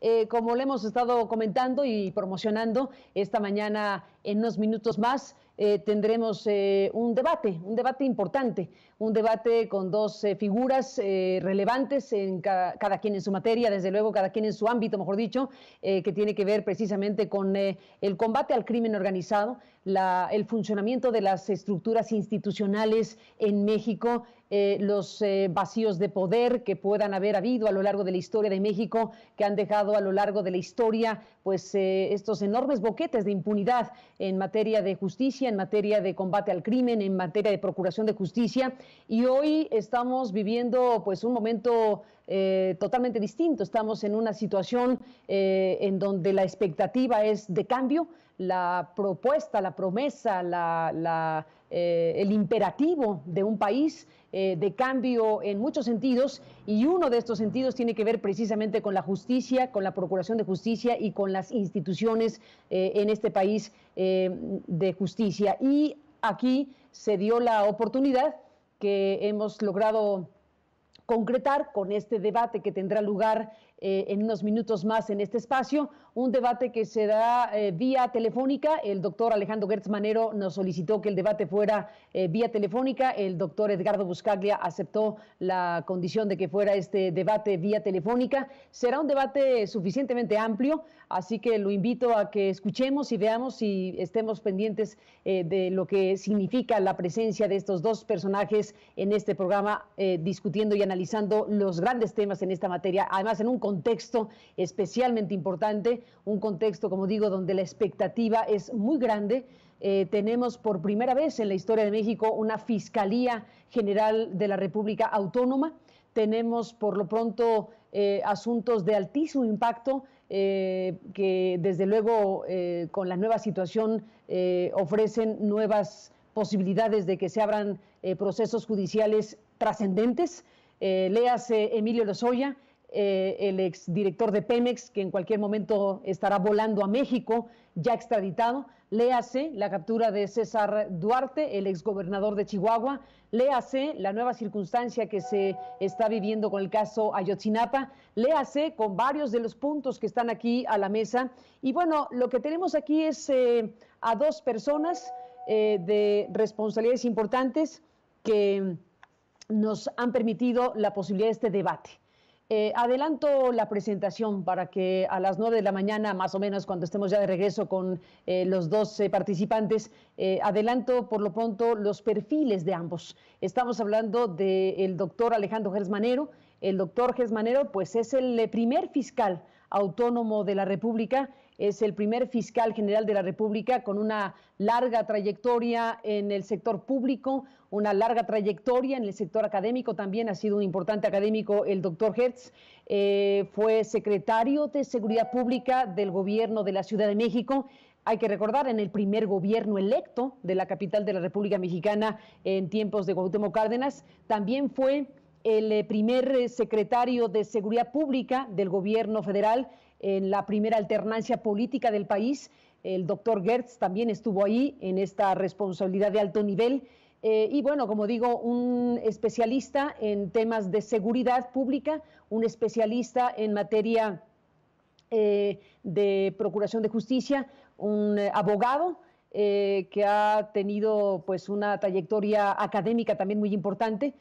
Eh, como le hemos estado comentando y promocionando, esta mañana en unos minutos más eh, tendremos eh, un debate, un debate importante, un debate con dos figuras relevantes, en cada, quien en su materia, desde luego cada quien en su ámbito, mejor dicho, que tiene que ver precisamente con el combate al crimen organizado, el funcionamiento de las estructuras institucionales en México, los vacíos de poder que puedan haber habido a lo largo de la historia de México, que han dejado a lo largo de la historia pues eh, estos enormes boquetes de impunidad en materia de justicia, en materia de combate al crimen, en materia de procuración de justicia y hoy estamos viviendo pues un momento eh, totalmente distinto. Estamos en una situación eh, en donde la expectativa es de cambio, la propuesta, la promesa, la, el imperativo de un país de cambio en muchos sentidos y uno de estos sentidos tiene que ver precisamente con la justicia, con la procuración de justicia y con las instituciones eh, en este país eh, de justicia. Y aquí se dio la oportunidad que hemos logrado concretar con este debate que tendrá lugar eh, en unos minutos más en este espacio, un debate que se da eh, vía telefónica. El doctor Alejandro Gertz Manero nos solicitó que el debate fuera eh, vía telefónica. El doctor Edgardo Buscaglia aceptó la condición de que fuera este debate vía telefónica. Será un debate suficientemente amplio, así que lo invito a que escuchemos y veamos y estemos pendientes de lo que significa la presencia de estos dos personajes en este programa, discutiendo y analizando los grandes temas en esta materia, además en un contexto especialmente importante, un contexto, como digo, donde la expectativa es muy grande. Eh, tenemos por primera vez en la historia de México una Fiscalía General de la República Autónoma. Tenemos por lo pronto eh, asuntos de altísimo impacto eh, que desde luego con la nueva situación ofrecen nuevas posibilidades de que se abran procesos judiciales trascendentes. léase Emilio Lozoya, eh, el exdirector de Pemex, que en cualquier momento estará volando a México, ya extraditado. Léase la captura de César Duarte, el exgobernador de Chihuahua. Léase la nueva circunstancia que se está viviendo con el caso Ayotzinapa. Léase con varios de los puntos que están aquí a la mesa. Y bueno, lo que tenemos aquí es eh, a dos personas eh, de responsabilidades importantes que nos han permitido la posibilidad de este debate. Eh, adelanto la presentación para que a las nueve de la mañana, más o menos, cuando estemos ya de regreso con eh, los dos eh, participantes, adelanto por lo pronto los perfiles de ambos. Estamos hablando del doctor Alejandro Gersmanero. El doctor Gersmanero, pues, es el primer fiscal autónomo de la República es el primer fiscal general de la República con una larga trayectoria en el sector público, una larga trayectoria en el sector académico, también ha sido un importante académico el doctor Hertz, eh, fue secretario de Seguridad Pública del gobierno de la Ciudad de México. Hay que recordar, en el primer gobierno electo de la capital de la República Mexicana en tiempos de Cuauhtémoc Cárdenas, también fue el eh, primer eh, secretario de Seguridad Pública del gobierno federal en la primera alternancia política del país. El doctor Gertz también estuvo ahí en esta responsabilidad de alto nivel. Eh, y bueno, como digo, un especialista en temas de seguridad pública, un especialista en materia eh, de procuración de justicia, un eh, abogado que ha tenido pues una trayectoria académica también muy importante,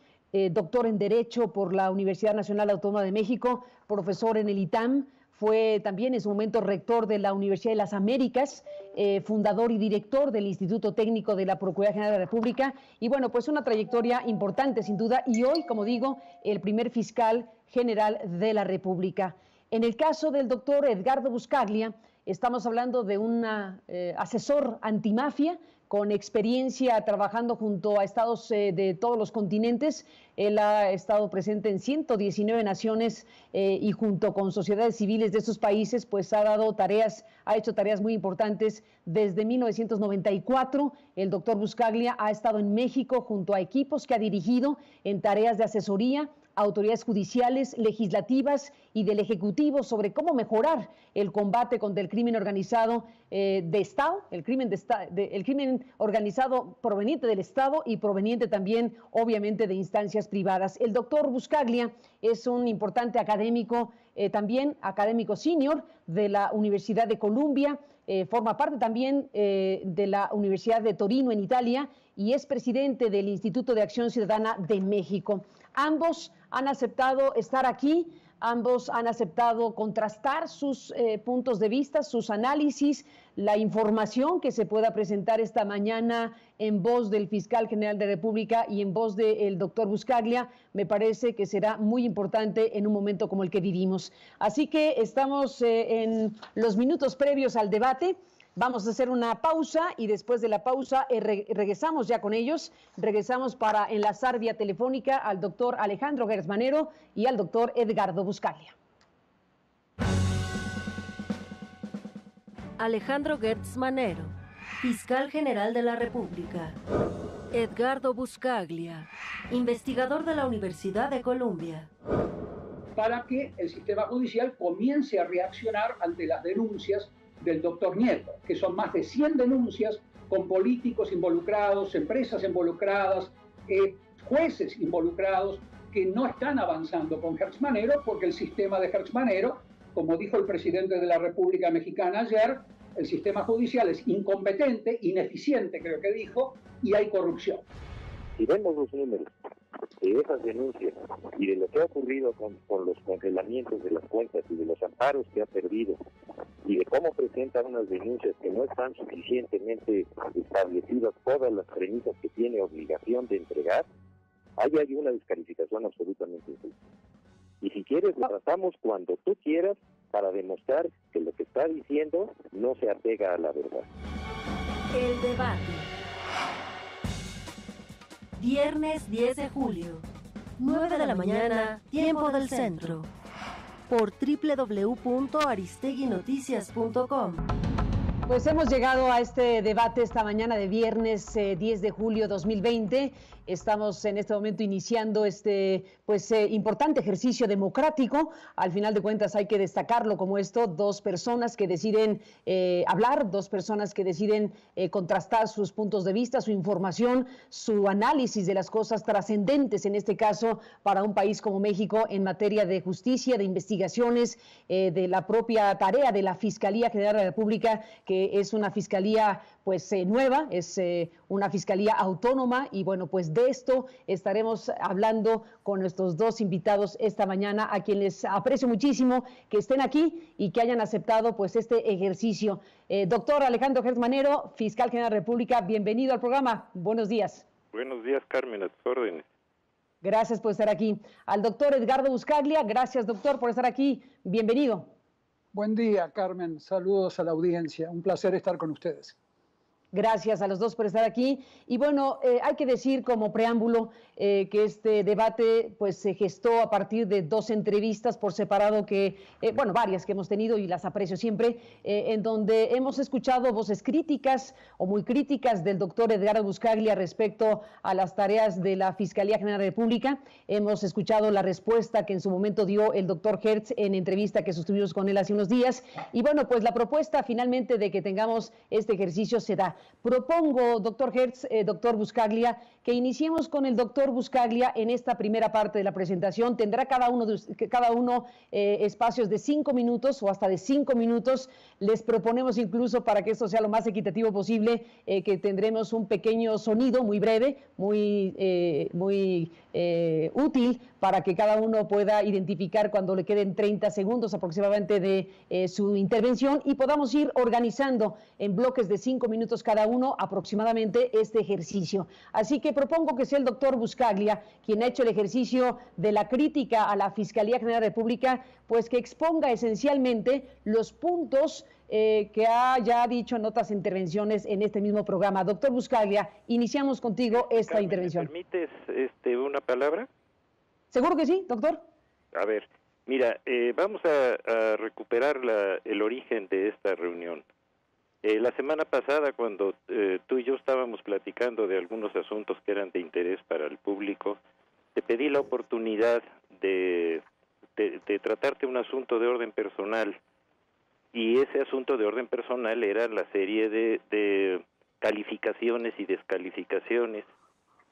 doctor en Derecho por la Universidad Nacional Autónoma de México, profesor en el ITAM, fue también en su momento rector de la Universidad de las Américas, eh, fundador y director del Instituto Técnico de la Procuraduría General de la República. Y bueno, pues una trayectoria importante sin duda. Y hoy, como digo, el primer fiscal general de la República. En el caso del doctor Edgardo Buscaglia, estamos hablando de un eh, asesor antimafia con experiencia trabajando junto a estados eh, de todos los continentes. Él ha estado presente en 119 naciones eh, y junto con sociedades civiles de esos países, pues ha dado tareas, ha hecho tareas muy importantes desde 1994. El doctor Buscaglia ha estado en México junto a equipos que ha dirigido en tareas de asesoría autoridades judiciales, legislativas y del Ejecutivo sobre cómo mejorar el combate contra el crimen organizado eh, de Estado, el crimen, de, el crimen organizado proveniente del Estado y proveniente también, obviamente, de instancias privadas. El doctor Buscaglia es un importante académico eh, también académico senior de la Universidad de Columbia, eh, forma parte también de la Universidad de Torino en Italia y es presidente del Instituto de Acción Ciudadana de México. Ambos han aceptado estar aquí Ambos han aceptado contrastar sus eh, puntos de vista, sus análisis, la información que se pueda presentar esta mañana en voz del fiscal general de República y en voz del doctor Buscaglia, me parece que será muy importante en un momento como el que vivimos. Así que estamos eh, en los minutos previos al debate. Vamos a hacer una pausa y después de la pausa eh, regresamos ya con ellos. Regresamos para enlazar vía telefónica al doctor Alejandro Gersmanero y al doctor Edgardo Buscaglia. Alejandro Gertzmanero, fiscal general de la República. Edgardo Buscaglia, investigador de la Universidad de Columbia. Para que el sistema judicial comience a reaccionar ante las denuncias del doctor Nieto, que son más de 100 denuncias con políticos involucrados, empresas involucradas, eh, jueces involucrados que no están avanzando con Hertzmanero porque el sistema de Hertzmanero, como dijo el presidente de la República Mexicana ayer, el sistema judicial es incompetente, ineficiente, creo que dijo, y hay corrupción. Si vemos los números de esas denuncias y de lo que ha ocurrido con, los congelamientos de las cuentas y de los amparos que ha perdido y de cómo presentan unas denuncias que no están suficientemente establecidas todas las premisas que tiene obligación de entregar, ahí hay una descalificación absolutamente injusta. Y si quieres, lo tratamos cuando tú quieras para demostrar que lo que está diciendo no se apega a la verdad. El debate. Viernes 10 de julio, 9 de la mañana, tiempo del centro. Por www.aristeguinoticias.com. Pues hemos llegado a este debate esta mañana de viernes 10 eh, de julio 2020 Estamos en este momento iniciando este pues eh, importante ejercicio democrático. Al final de cuentas hay que destacarlo como esto, dos personas que deciden eh, hablar, dos personas que deciden eh, contrastar sus puntos de vista, su información, su análisis de las cosas trascendentes, en este caso, para un país como México en materia de justicia, de investigaciones, de la propia tarea de la Fiscalía General de la República, que es una fiscalía pues nueva, es una fiscalía autónoma y bueno, pues de esto estaremos hablando con nuestros dos invitados esta mañana, a quienes aprecio muchísimo que estén aquí y que hayan aceptado pues este ejercicio. Eh, doctor Alejandro Gersmanero, fiscal general de la República, bienvenido al programa. Buenos días. Buenos días, Carmen, a tus órdenes. Gracias por estar aquí. Al doctor Edgardo Buscaglia, gracias doctor por estar aquí. Bienvenido. Buen día, Carmen. Saludos a la audiencia. Un placer estar con ustedes. Gracias a los dos por estar aquí. Y bueno, eh, hay que decir como preámbulo eh, que este debate pues se gestó a partir de dos entrevistas por separado que, eh, bueno, varias que hemos tenido y las aprecio siempre, en donde hemos escuchado voces críticas o muy críticas del doctor Edgardo Buscaglia respecto a las tareas de la Fiscalía General de República. Hemos escuchado la respuesta que en su momento dio el doctor Hertz en entrevista que sostuvimos con él hace unos días. Y bueno, pues la propuesta finalmente de que tengamos este ejercicio se da. Propongo, doctor Hertz, eh, doctor Buscaglia, que iniciemos con el doctor Buscaglia en esta primera parte de la presentación. Tendrá cada uno, de, cada uno eh, espacios de cinco minutos o hasta de cinco minutos. Les proponemos incluso, para que esto sea lo más equitativo posible, eh, que tendremos un pequeño sonido muy breve, muy, muy útil, para que cada uno pueda identificar cuando le queden 30 segundos aproximadamente de su intervención y podamos ir organizando en bloques de cinco minutos cada uno aproximadamente este ejercicio. Así que propongo que sea el doctor Buscaglia quien ha hecho el ejercicio de la crítica a la Fiscalía General de la República, pues que exponga esencialmente los puntos eh, que ha ya dicho en otras intervenciones en este mismo programa. Doctor Buscaglia, iniciamos contigo esta intervención. ¿Me permites este, una palabra? Seguro que sí, doctor. A ver, mira, eh, vamos a, recuperar el origen de esta reunión. Eh, la semana pasada, cuando eh, tú y yo estábamos platicando de algunos asuntos que eran de interés para el público, te pedí la oportunidad de, de, tratarte un asunto de orden personal. Y ese asunto de orden personal era la serie de, de calificaciones y descalificaciones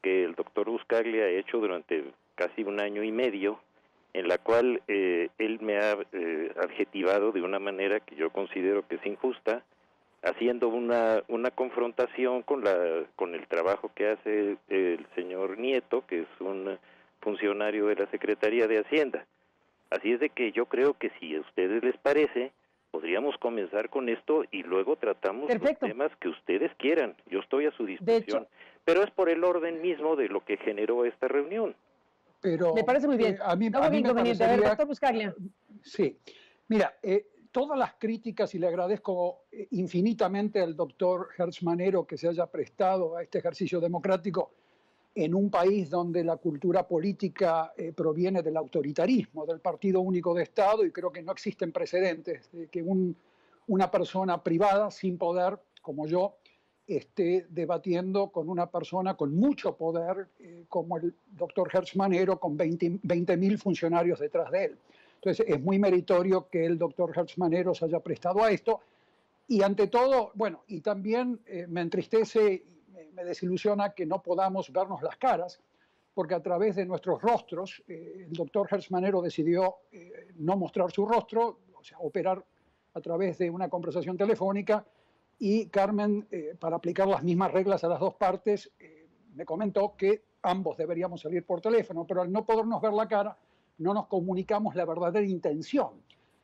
que el doctor Buscaglia ha hecho durante casi un año y medio en la cual eh, él me ha eh, adjetivado de una manera que yo considero que es injusta, haciendo una, una confrontación con, la, con el trabajo que hace el señor Nieto, que es un funcionario de la Secretaría de Hacienda. Así es de que yo creo que si a ustedes les parece, podríamos comenzar con esto y luego tratamos los temas que ustedes quieran. Yo estoy a su disposición. pero es por el orden mismo de lo que generó esta reunión. Pero, me parece muy bien. Eh, a mí, no a mí me doctor Buscaglia. Sí. Mira, eh, todas las críticas, y le agradezco eh, infinitamente al doctor Hertzmanero que se haya prestado a este ejercicio democrático en un país donde la cultura política proviene del autoritarismo, del partido único de Estado, y creo que no existen precedentes de que una persona privada sin poder, como yo, esté debatiendo con una persona con mucho poder, eh, como el doctor Hertzmanero, con 20 mil funcionarios detrás de él. Es muy meritorio que el doctor Hertzmanero se haya prestado a esto. Y ante todo, bueno, y también eh, me entristece, me, desilusiona que no podamos vernos las caras, porque a través de nuestros rostros, eh, el doctor Hertzmanero decidió no mostrar su rostro, o sea, operar a través de una conversación telefónica, y Carmen, eh, para aplicar las mismas reglas a las dos partes, eh, me comentó que ambos deberíamos salir por teléfono, pero al no podernos ver la cara, no nos comunicamos la verdadera intención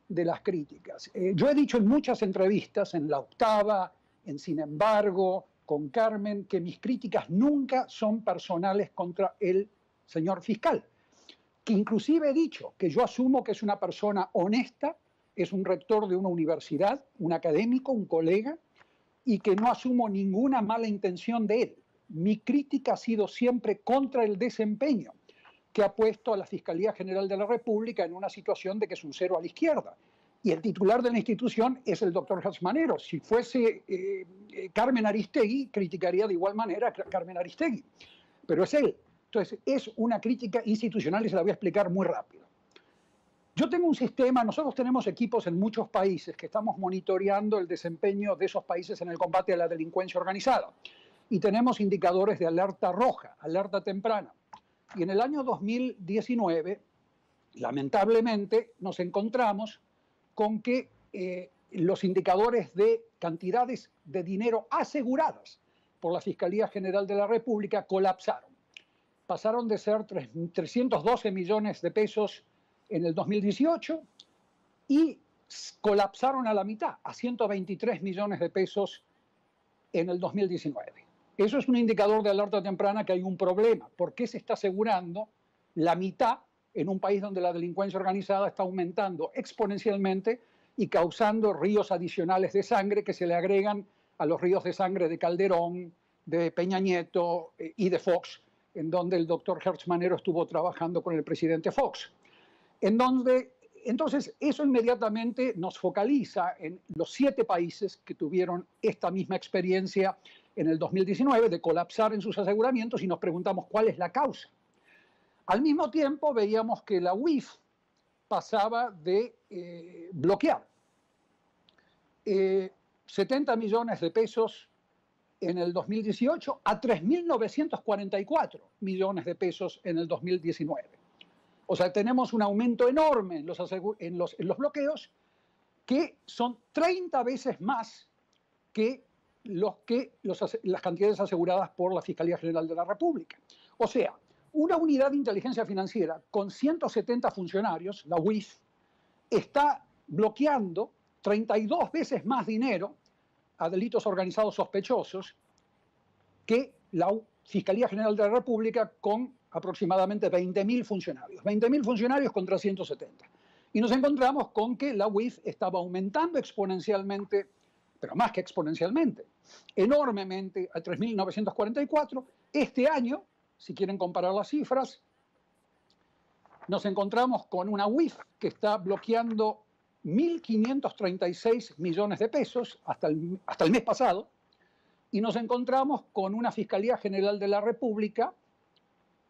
de las críticas. Eh, yo he dicho en muchas entrevistas, en La Octava, en Sin embargo, con Carmen, que mis críticas nunca son personales contra el señor fiscal, que inclusive he dicho que yo asumo que es una persona honesta, es un rector de una universidad, un académico, un colega, y que no asumo ninguna mala intención de él. Mi crítica ha sido siempre contra el desempeño que ha puesto a la Fiscalía General de la República en una situación de que es un cero a la izquierda. Y el titular de la institución es el doctor Hasmanero. Si fuese eh, eh, Carmen Aristegui, criticaría de igual manera a Carmen Aristegui. Pero es él. Entonces, es una crítica institucional y se la voy a explicar muy rápido. Yo tengo un sistema, nosotros tenemos equipos en muchos países que estamos monitoreando el desempeño de esos países en el combate a la delincuencia organizada. Y tenemos indicadores de alerta roja, alerta temprana. Y en el año 2019, lamentablemente, nos encontramos con que eh, los indicadores de cantidades de dinero aseguradas por la Fiscalía General de la República colapsaron. Pasaron de ser 312 millones de pesos en el 2018 y colapsaron a la mitad, a 123 millones de pesos en el 2019. Eso es un indicador de alerta temprana que hay un problema. ¿Por qué se está asegurando la mitad en un país donde la delincuencia organizada está aumentando exponencialmente y causando ríos adicionales de sangre que se le agregan a los ríos de sangre de Calderón, de Peña Nieto eh, y de Fox, en donde el doctor Hertzmanero estuvo trabajando con el presidente Fox en donde entonces eso inmediatamente nos focaliza en los siete países que tuvieron esta misma experiencia en el 2019 de colapsar en sus aseguramientos y nos preguntamos cuál es la causa. Al mismo tiempo veíamos que la UIF pasaba de eh, bloquear 70 eh, millones de pesos en el 2018 a 3.944 millones de pesos en el 2019. O sea, tenemos un aumento enorme en los, en los, bloqueos que son 30 veces más que, los que las cantidades aseguradas por la Fiscalía General de la República. O sea, una unidad de inteligencia financiera con 170 funcionarios, la UIF, está bloqueando 32 veces más dinero a delitos organizados sospechosos que la Fiscalía General de la República con aproximadamente 20.000 funcionarios. 20.000 funcionarios contra 170. Y nos encontramos con que la UIF estaba aumentando exponencialmente, pero más que exponencialmente, enormemente a 3.944. Este año, si quieren comparar las cifras, nos encontramos con una UIF que está bloqueando 1.536 millones de pesos hasta el, hasta el mes pasado, y nos encontramos con una Fiscalía General de la República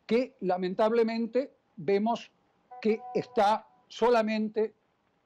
que lamentablemente vemos que está solamente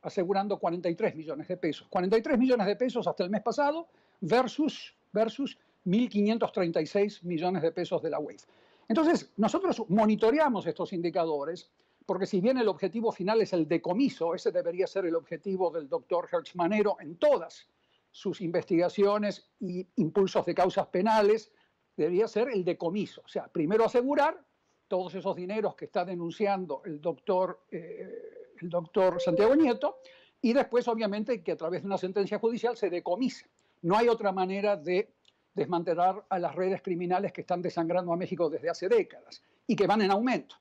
asegurando 43 millones de pesos. 43 millones de pesos hasta el mes pasado versus, versus 1.536 millones de pesos de la UEF. Entonces, nosotros monitoreamos estos indicadores porque si bien el objetivo final es el decomiso, ese debería ser el objetivo del doctor Hertzmanero en todas sus investigaciones y impulsos de causas penales, debería ser el decomiso. O sea, primero asegurar todos esos dineros que está denunciando el doctor, eh, el doctor Santiago Nieto y después, obviamente, que a través de una sentencia judicial se decomise. No hay otra manera de desmantelar a las redes criminales que están desangrando a México desde hace décadas y que van en aumento.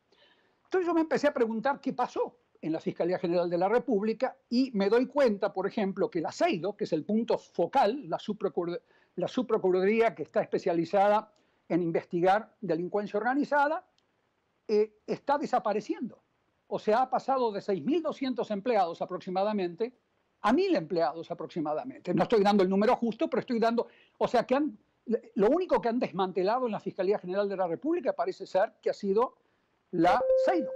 Entonces yo me empecé a preguntar qué pasó en la Fiscalía General de la República y me doy cuenta, por ejemplo, que la CEIDO, que es el punto focal, la, subprocuraduría que está especializada en investigar delincuencia organizada, eh, está desapareciendo. O sea, ha pasado de 6.200 empleados aproximadamente a 1.000 empleados aproximadamente. No estoy dando el número justo, pero estoy dando, o sea, que han, lo único que han desmantelado en la Fiscalía General de la República parece ser que ha sido la CEIDO.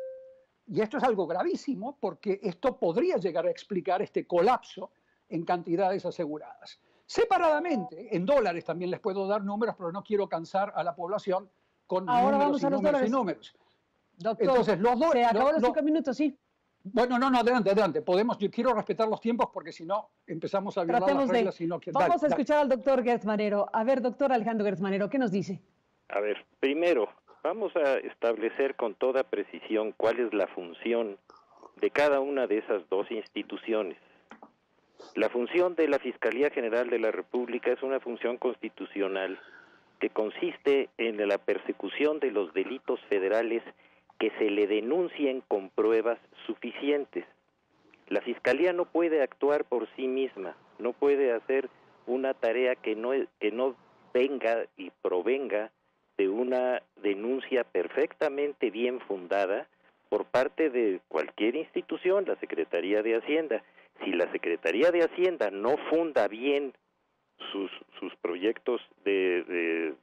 Y esto es algo gravísimo porque esto podría llegar a explicar este colapso en cantidades aseguradas. Separadamente, en dólares también les puedo dar números, pero no quiero cansar a la población con Ahora números, vamos a los números y números. Doctor, Entonces, los dos- se acabó lo- los lo- cinco minutos, sí. Bueno, no, no, adelante, adelante. Podemos, yo quiero respetar los tiempos porque si no empezamos a violar Tratemos las de... reglas y no quiero. Vamos Dale, a dale. escuchar al doctor Gertz Manero. A ver, doctor Alejandro Gertz Manero, ¿qué nos dice? A ver, primero, vamos a establecer con toda precisión cuál es la función de cada una de esas dos instituciones. La función de la Fiscalía General de la República es una función constitucional que consiste en la persecución de los delitos federales que se le denuncien con pruebas suficientes. La Fiscalía no puede actuar por sí misma, no puede hacer una tarea que no, que no venga y provenga de una denuncia perfectamente bien fundada por parte de cualquier institución, la Secretaría de Hacienda. Si la Secretaría de Hacienda no funda bien sus, sus proyectos de, de,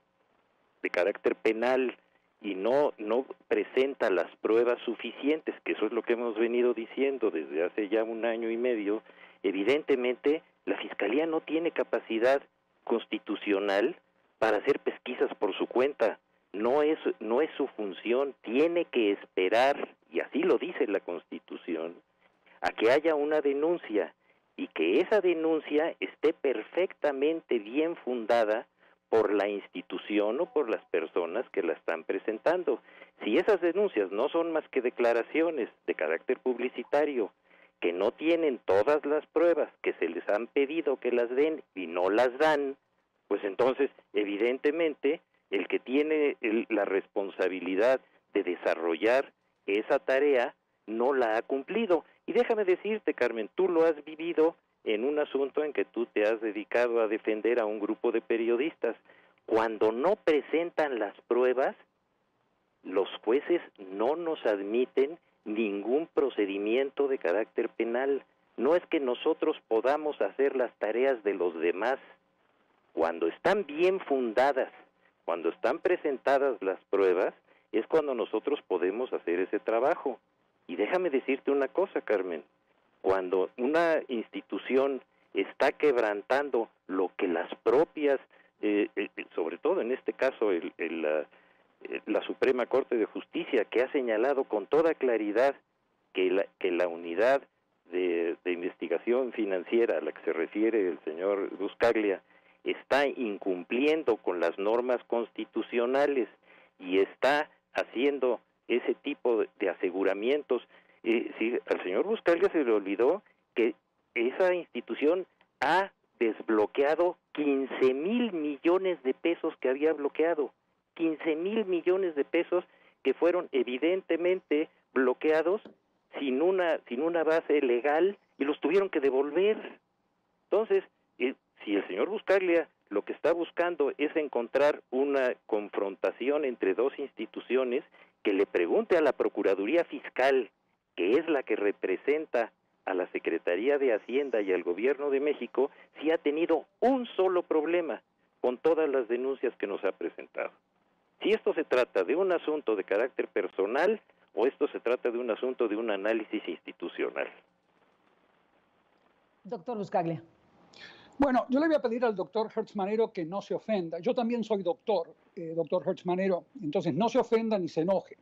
de carácter penal y no, no presenta las pruebas suficientes, que eso es lo que hemos venido diciendo desde hace ya un año y medio, evidentemente la Fiscalía no tiene capacidad constitucional para hacer pesquisas por su cuenta. No es, no es su función, tiene que esperar, y así lo dice la Constitución, a que haya una denuncia y que esa denuncia esté perfectamente bien fundada por la institución o por las personas que la están presentando. Si esas denuncias no son más que declaraciones de carácter publicitario, que no tienen todas las pruebas que se les han pedido que las den y no las dan, pues entonces evidentemente el que tiene el- la responsabilidad de desarrollar esa tarea no la ha cumplido. Y déjame decirte, Carmen, tú lo has vivido en un asunto en que tú te has dedicado a defender a un grupo de periodistas. Cuando no presentan las pruebas, los jueces no nos admiten ningún procedimiento de carácter penal. No es que nosotros podamos hacer las tareas de los demás. Cuando están bien fundadas, cuando están presentadas las pruebas, es cuando nosotros podemos hacer ese trabajo. Y déjame decirte una cosa, Carmen. Cuando una institución está quebrantando lo que las propias, eh, eh, sobre todo en este caso el, el, la, eh, la Suprema Corte de Justicia, que ha señalado con toda claridad que la, que la unidad de, investigación financiera a la que se refiere el señor Buscaglia está incumpliendo con las normas constitucionales y está haciendo ese tipo de aseguramientos. Eh, si al señor Buscaglia se le olvidó que esa institución ha desbloqueado 15 mil millones de pesos que había bloqueado. 15 mil millones de pesos que fueron evidentemente bloqueados sin una sin una base legal y los tuvieron que devolver. Entonces, eh, si el señor Buscaglia lo que está buscando es encontrar una confrontación entre dos instituciones, que le pregunte a la Procuraduría Fiscal, que es la que representa a la Secretaría de Hacienda y al Gobierno de México, si ha tenido un solo problema con todas las denuncias que nos ha presentado. Si esto se trata de un asunto de carácter personal o esto se trata de un asunto de un análisis institucional. Doctor Buscaglia. Bueno, yo le voy a pedir al doctor Hertzmanero que no se ofenda. Yo también soy doctor, eh, doctor Hertzmanero, entonces no se ofenda ni se enoje.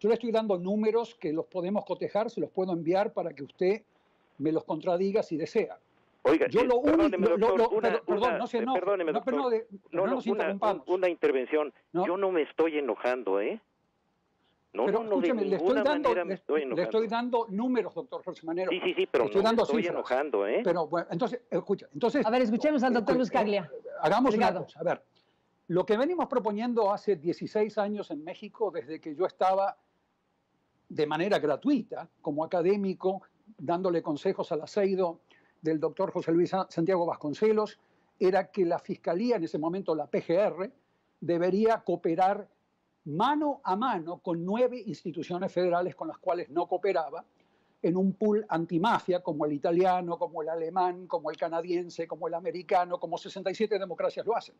Yo le estoy dando números que los podemos cotejar, se los puedo enviar para que usted me los contradiga si desea. Oiga, yo lo único, perdón, no se enoje, perdóneme, no, no, no, nos una, una, intervención. Yo no me estoy enojando, ¿eh? No, pero no, escúcheme, le estoy, dando, le, estoy le, estoy dando números, doctor José Manero. Sí, sí, sí, pero estoy no dando estoy enojando, ¿eh? Pero bueno, entonces, escucha, entonces... A ver, escuchemos al doctor Luis Caglia. Eh, hagamos una cosa, a ver. Lo que venimos proponiendo hace 16 años en México, desde que yo estaba de manera gratuita como académico, dándole consejos al aceido del doctor José Luis Santiago Vasconcelos, era que la Fiscalía, en ese momento la PGR, debería cooperar mano a mano con nueve instituciones federales con las cuales no cooperaba, en un pool antimafia como el italiano, como el alemán, como el canadiense, como el americano, como 67 democracias lo hacen.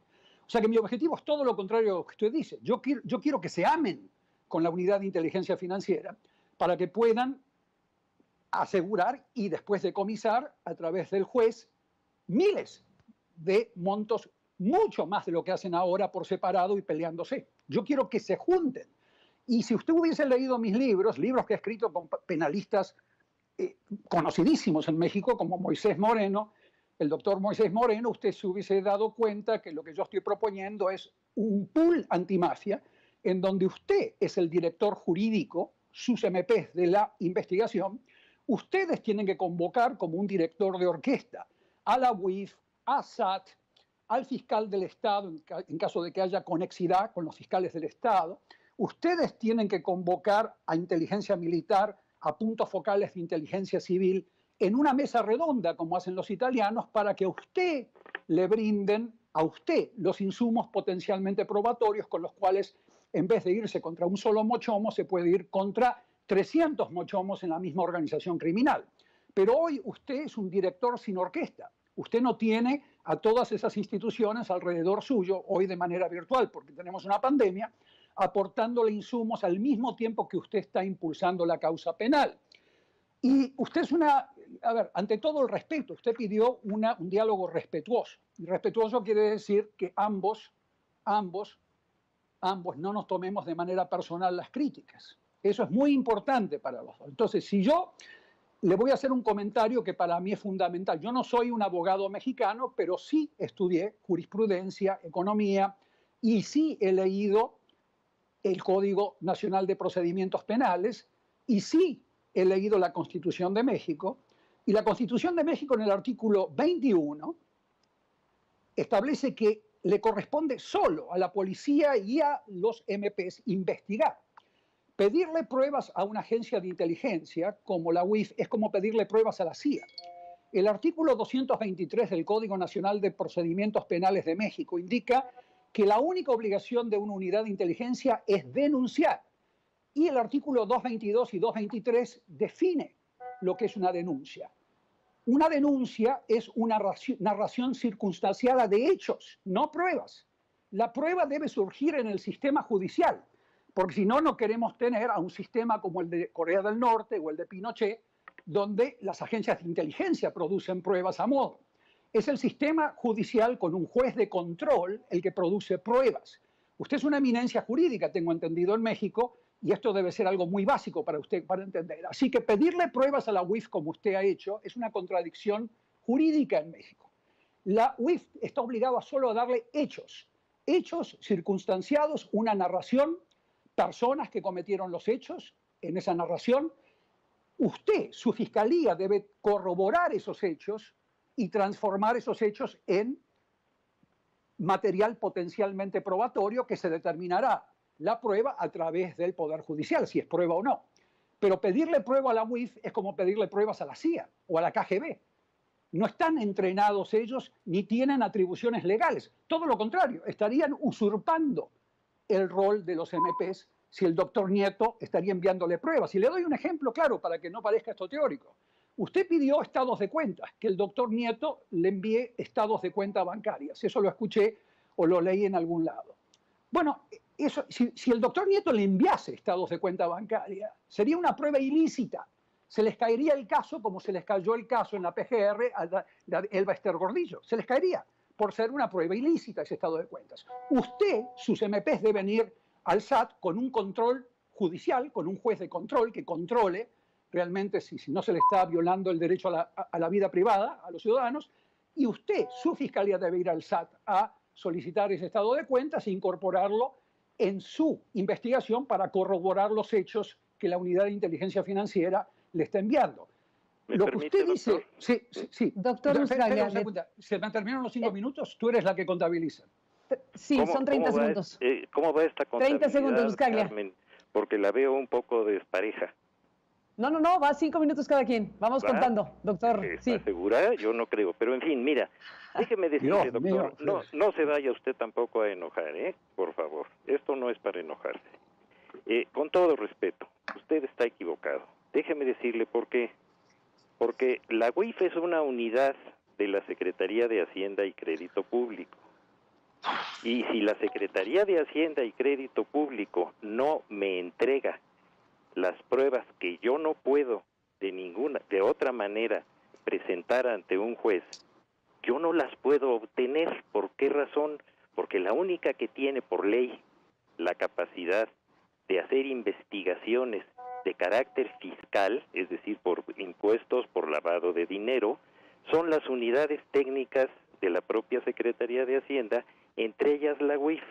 O sea que mi objetivo es todo lo contrario a lo que usted dice. Yo quiero, yo quiero que se amen con la unidad de inteligencia financiera para que puedan asegurar y después decomisar a través del juez miles de montos, mucho más de lo que hacen ahora por separado y peleándose. Yo quiero que se junten. Y si usted hubiese leído mis libros, libros que he escrito con penalistas eh, conocidísimos en México, como Moisés Moreno, el doctor Moisés Moreno, usted se hubiese dado cuenta que lo que yo estoy proponiendo es un pool antimafia en donde usted es el director jurídico, sus MPs de la investigación, ustedes tienen que convocar como un director de orquesta a la UIF, a SAT, al fiscal del Estado, en caso de que haya conexidad con los fiscales del Estado. Ustedes tienen que convocar a inteligencia militar, a puntos focales de inteligencia civil, en una mesa redonda, como hacen los italianos, para que usted le brinden a usted los insumos potencialmente probatorios con los cuales, en vez de irse contra un solo mochomo, se puede ir contra 300 mochomos en la misma organización criminal. Pero hoy usted es un director sin orquesta. Usted no tiene a todas esas instituciones alrededor suyo, hoy de manera virtual, porque tenemos una pandemia, aportándole insumos al mismo tiempo que usted está impulsando la causa penal. Y usted es una, a ver, ante todo el respeto, usted pidió un diálogo respetuoso. Y respetuoso quiere decir que ambos, ambos, ambos no nos tomemos de manera personal las críticas. Eso es muy importante para los dos. Entonces, si yo le voy a hacer un comentario que para mí es fundamental. Yo no soy un abogado mexicano, pero sí estudié jurisprudencia, economía y sí he leído el Código Nacional de Procedimientos Penales y sí he leído la Constitución de México. Y la Constitución de México en el artículo 21 establece que le corresponde solo a la policía y a los MPs investigar. Pedirle pruebas a una agencia de inteligencia como la UIF es como pedirle pruebas a la CIA. El artículo 223 del Código Nacional de Procedimientos Penales de México indica que la única obligación de una unidad de inteligencia es denunciar. Y el artículo 222 y 223 define lo que es una denuncia. Una denuncia es una narración circunstanciada de hechos, no pruebas. La prueba debe surgir en el sistema judicial porque si no, no queremos tener a un sistema como el de Corea del Norte o el de Pinochet, donde las agencias de inteligencia producen pruebas a modo. Es el sistema judicial con un juez de control el que produce pruebas. Usted es una eminencia jurídica, tengo entendido, en México, y esto debe ser algo muy básico para usted para entender. Así que pedirle pruebas a la UIF como usted ha hecho es una contradicción jurídica en México. La UIF está obligada solo a darle hechos, hechos circunstanciados, una narración personas que cometieron los hechos en esa narración. Usted, su fiscalía, debe corroborar esos hechos y transformar esos hechos en material potencialmente probatorio que se determinará la prueba a través del Poder Judicial, si es prueba o no. Pero pedirle prueba a la UIF es como pedirle pruebas a la CIA o a la KGB. No están entrenados ellos ni tienen atribuciones legales. Todo lo contrario, estarían usurpando el rol de los MPs si el doctor Nieto estaría enviándole pruebas. Y le doy un ejemplo claro para que no parezca esto teórico. Usted pidió estados de cuentas, que el doctor Nieto le envíe estados de cuenta bancarias. Eso lo escuché o lo leí en algún lado. Bueno, eso, si, el doctor Nieto le enviase estados de cuenta bancaria, sería una prueba ilícita. Se les caería el caso como se les cayó el caso en la PGR a Elba Ester Gordillo. Se les caería por ser una prueba ilícita ese estado de cuentas. Usted, sus MPs deben ir al SAT con un control judicial, con un juez de control que controle realmente si, si no se le está violando el derecho a la vida privada a los ciudadanos, y usted, su fiscalía debe ir al SAT a solicitar ese estado de cuentas e incorporarlo en su investigación para corroborar los hechos que la unidad de inteligencia financiera le está enviando. Lo que usted dice, sí, sí, sí. Doctor Buscaglia, se me terminaron los cinco eh, minutos, tú eres la que contabiliza. Sí, son 30 segundos. Eh, ¿Cómo va esta contabilidad, 30 segundos. Carmen? Porque la veo un poco despareja. No, no, no, va cinco minutos cada quien. Vamos contando, doctor. ¿Está segura? Yo no creo. Pero en fin, mira, déjeme decirle, doctor, no, no se vaya usted tampoco a enojar, ¿eh? Por favor. Esto no es para enojarse. Eh, con todo respeto, usted está equivocado. Déjeme decirle por qué. Porque la UIF es una unidad de la Secretaría de Hacienda y Crédito Público. Y si la Secretaría de Hacienda y Crédito Público no me entrega las pruebas que yo no puedo de ninguna, de otra manera presentar ante un juez, yo no las puedo obtener. ¿Por qué razón? Porque la única que tiene por ley la capacidad de hacer investigaciones de carácter fiscal, es decir, por impuestos, por lavado de dinero, son las unidades técnicas de la propia Secretaría de Hacienda, entre ellas la UIF.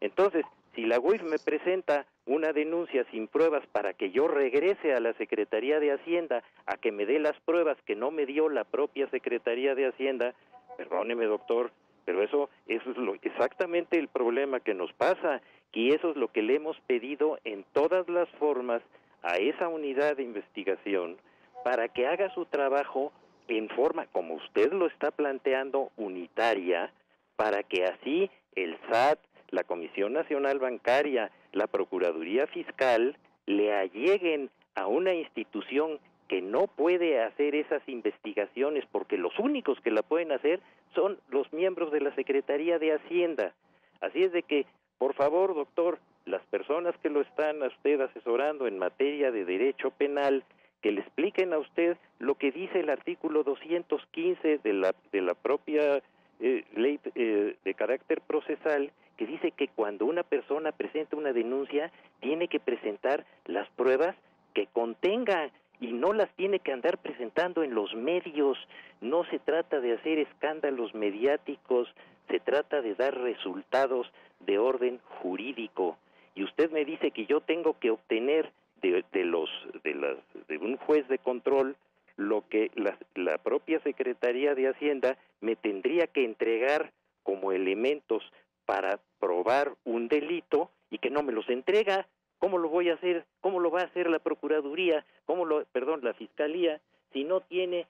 Entonces, si la UIF me presenta una denuncia sin pruebas para que yo regrese a la Secretaría de Hacienda a que me dé las pruebas que no me dio la propia Secretaría de Hacienda, perdóneme doctor, pero eso, es lo, exactamente el problema que nos pasa y eso es lo que le hemos pedido en todas las formas a esa unidad de investigación para que haga su trabajo en forma, como usted lo está planteando, unitaria, para que así el SAT, la Comisión Nacional Bancaria, la Procuraduría Fiscal le alleguen a una institución que no puede hacer esas investigaciones porque los únicos que la pueden hacer son los miembros de la Secretaría de Hacienda. Así es de que, por favor, doctor, las personas que lo están a usted asesorando en materia de derecho penal, que le expliquen a usted lo que dice el artículo 215 de la, de la propia eh, ley eh, de carácter procesal que dice que cuando una persona presenta una denuncia tiene que presentar las pruebas que contenga y no las tiene que andar presentando en los medios. No se trata de hacer escándalos mediáticos, se trata de dar resultados de orden jurídico. Y usted me dice que yo tengo que obtener de, los de, las, de un juez de control lo que la, la propia Secretaría de Hacienda me tendría que entregar como elementos para probar un delito y que no me los entrega. ¿Cómo lo voy a hacer? ¿Cómo lo va a hacer la Procuraduría? ¿Cómo lo, perdón, la Fiscalía? Si no tiene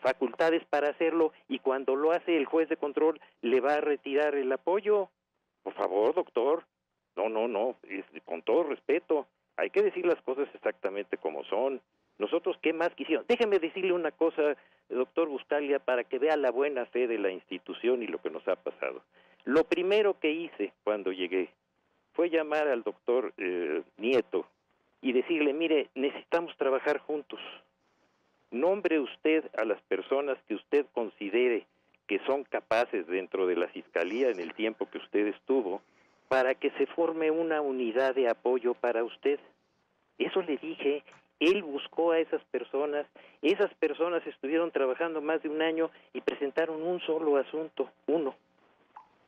facultades para hacerlo y cuando lo hace el juez de control le va a retirar el apoyo. Por favor, doctor. No, no, no, con todo respeto. Hay que decir las cosas exactamente como son. Nosotros, ¿qué más quisieron? Déjeme decirle una cosa, doctor Buscalia, para que vea la buena fe de la institución y lo que nos ha pasado. Lo primero que hice cuando llegué fue llamar al doctor eh, Nieto y decirle, mire, necesitamos trabajar juntos. Nombre usted a las personas que usted considere que son capaces dentro de la Fiscalía en el tiempo que usted estuvo para que se forme una unidad de apoyo para usted. Eso le dije él buscó a esas personas, esas personas estuvieron trabajando más de un año y presentaron un solo asunto, uno.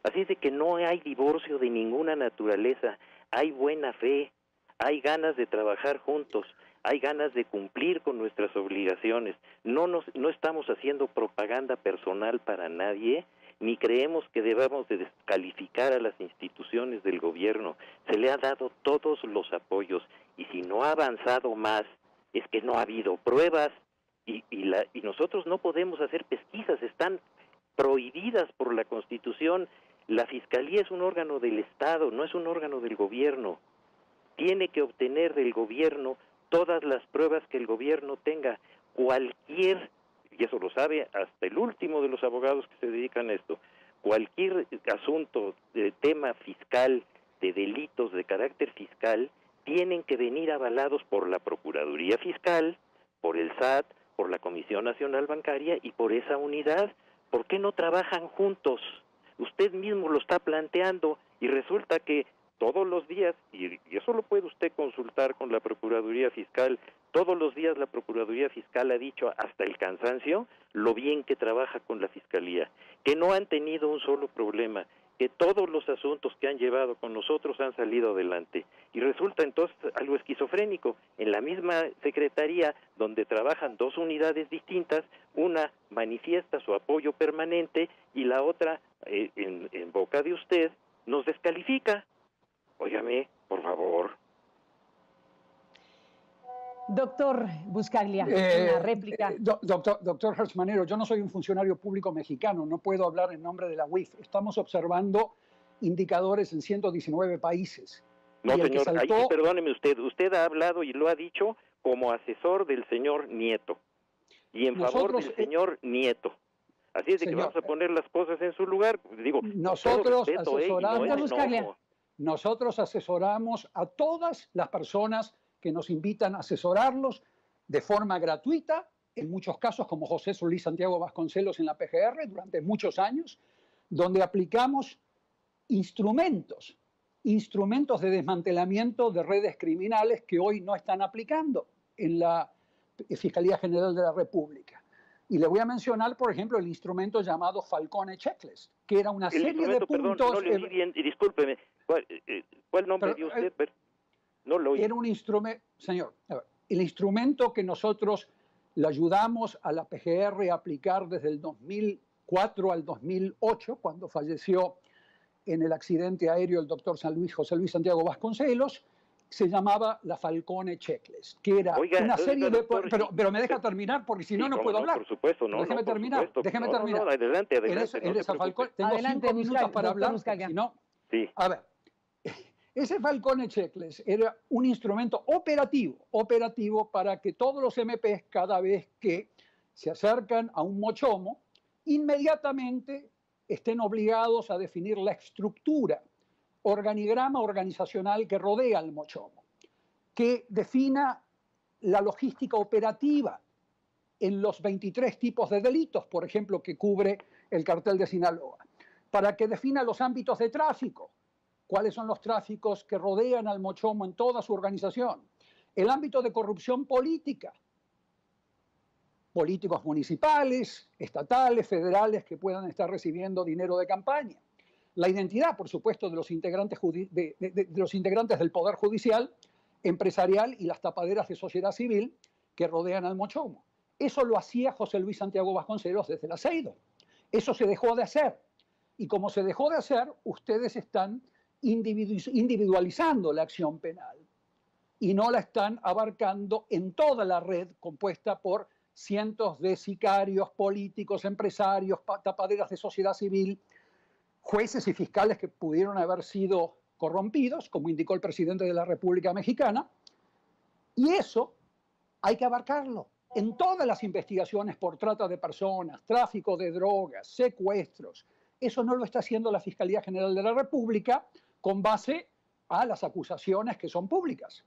Así es de que no hay divorcio de ninguna naturaleza, hay buena fe, hay ganas de trabajar juntos, hay ganas de cumplir con nuestras obligaciones. No nos no estamos haciendo propaganda personal para nadie, ni creemos que debamos de descalificar a las instituciones del gobierno. Se le ha dado todos los apoyos y si no ha avanzado más es que no ha habido pruebas y, y, la, y nosotros no podemos hacer pesquisas, están prohibidas por la Constitución. La Fiscalía es un órgano del Estado, no es un órgano del gobierno. Tiene que obtener del gobierno todas las pruebas que el gobierno tenga. Cualquier, y eso lo sabe hasta el último de los abogados que se dedican a esto, cualquier asunto de tema fiscal, de delitos de carácter fiscal, tienen que venir avalados por la Procuraduría Fiscal, por el SAT, por la Comisión Nacional Bancaria y por esa unidad. ¿Por qué no trabajan juntos? Usted mismo lo está planteando y resulta que todos los días, y, eso lo puede usted consultar con la Procuraduría Fiscal, todos los días la Procuraduría Fiscal ha dicho hasta el cansancio lo bien que trabaja con la Fiscalía, que no han tenido un solo problema, que todos los asuntos que han llevado con nosotros han salido adelante. Y resulta entonces algo esquizofrénico. En la misma Secretaría, donde trabajan dos unidades distintas, una manifiesta su apoyo permanente y la otra, eh, en, boca de usted, nos descalifica. Óigame, por favor. Doctor Buscaglia, eh, una réplica. Eh, doctor, doctor Hertzmanero, yo no soy un funcionario público mexicano, no puedo hablar en nombre de la UIF. Estamos observando indicadores en 119 países. No, señor, perdóneme usted, usted ha hablado y lo ha dicho como asesor del señor Nieto y en favor del eh, señor Nieto. Así es de que vamos a poner las cosas en su lugar. Digo, nosotros asesoramos, nosotros asesoramos a todas las personas que nos invitan a asesorarlos de forma gratuita, en muchos casos como José Solís Santiago Vasconcelos en la PGR durante muchos años, donde aplicamos instrumentos, instrumentos de desmantelamiento de redes criminales que hoy no están aplicando en la Fiscalía General de la República. Y le voy a mencionar, por ejemplo, el instrumento llamado Falcone Checklist, que era una serie de puntos... Perdón, no le bien, y discúlpeme, ¿cuál, eh, eh, nombre dio usted? Eh, era un instrumento, señor, el instrumento que nosotros le ayudamos a la PGR a aplicar desde el 2004 al 2008, cuando falleció en el accidente aéreo el doctor San Luis, José Luis Santiago Vasconcelos, se llamaba la Falcone Checklist, que era una serie de... pero, pero, me deja terminar porque si no, no puedo hablar. Por supuesto, no. Déjeme terminar, déjeme terminar. adelante, adelante. tengo cinco minutos para hablar, si no... Sí. A ver, ese Falcone Checklist era un instrumento operativo, operativo para que todos los MPs, cada vez que se acercan a un mochomo, inmediatamente estén obligados a definir la estructura, organigrama organizacional que rodea al mochomo, que defina la logística operativa en los 23 tipos de delitos, por ejemplo, que cubre el cartel de Sinaloa, para que defina los ámbitos de tráfico, cuáles son los tráficos que rodean al Mochomo en toda su organización, el ámbito de corrupción política, políticos municipales, estatales, federales que puedan estar recibiendo dinero de campaña, la identidad, por supuesto, de los integrantes, de, los integrantes del Poder Judicial, empresarial y las tapaderas de sociedad civil que rodean al Mochomo. Eso lo hacía José Luis Santiago Vasconcelos desde el aceido. Eso se dejó de hacer. Y como se dejó de hacer, ustedes están individualizando la acción penal y no la están abarcando en toda la red compuesta por cientos de sicarios, políticos, empresarios, tapaderas de sociedad civil, jueces y fiscales que pudieron haber sido corrompidos, como indicó el presidente de la República Mexicana, y eso hay que abarcarlo en todas las investigaciones por trata de personas, tráfico de drogas, secuestros. Eso no lo está haciendo la Fiscalía General de la República, con base a las acusaciones que son públicas.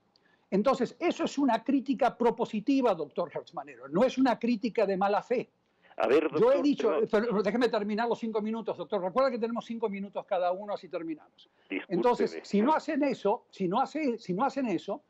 Entonces, eso es una crítica propositiva, doctor Hertzmanero, no es una crítica de mala fe. A ver, doctor, Yo he dicho, pero, déjeme terminar los cinco minutos, doctor. Recuerda que tenemos cinco minutos cada uno, así terminamos. Entonces, si no hacen eso, si no, hace, si no hacen eso,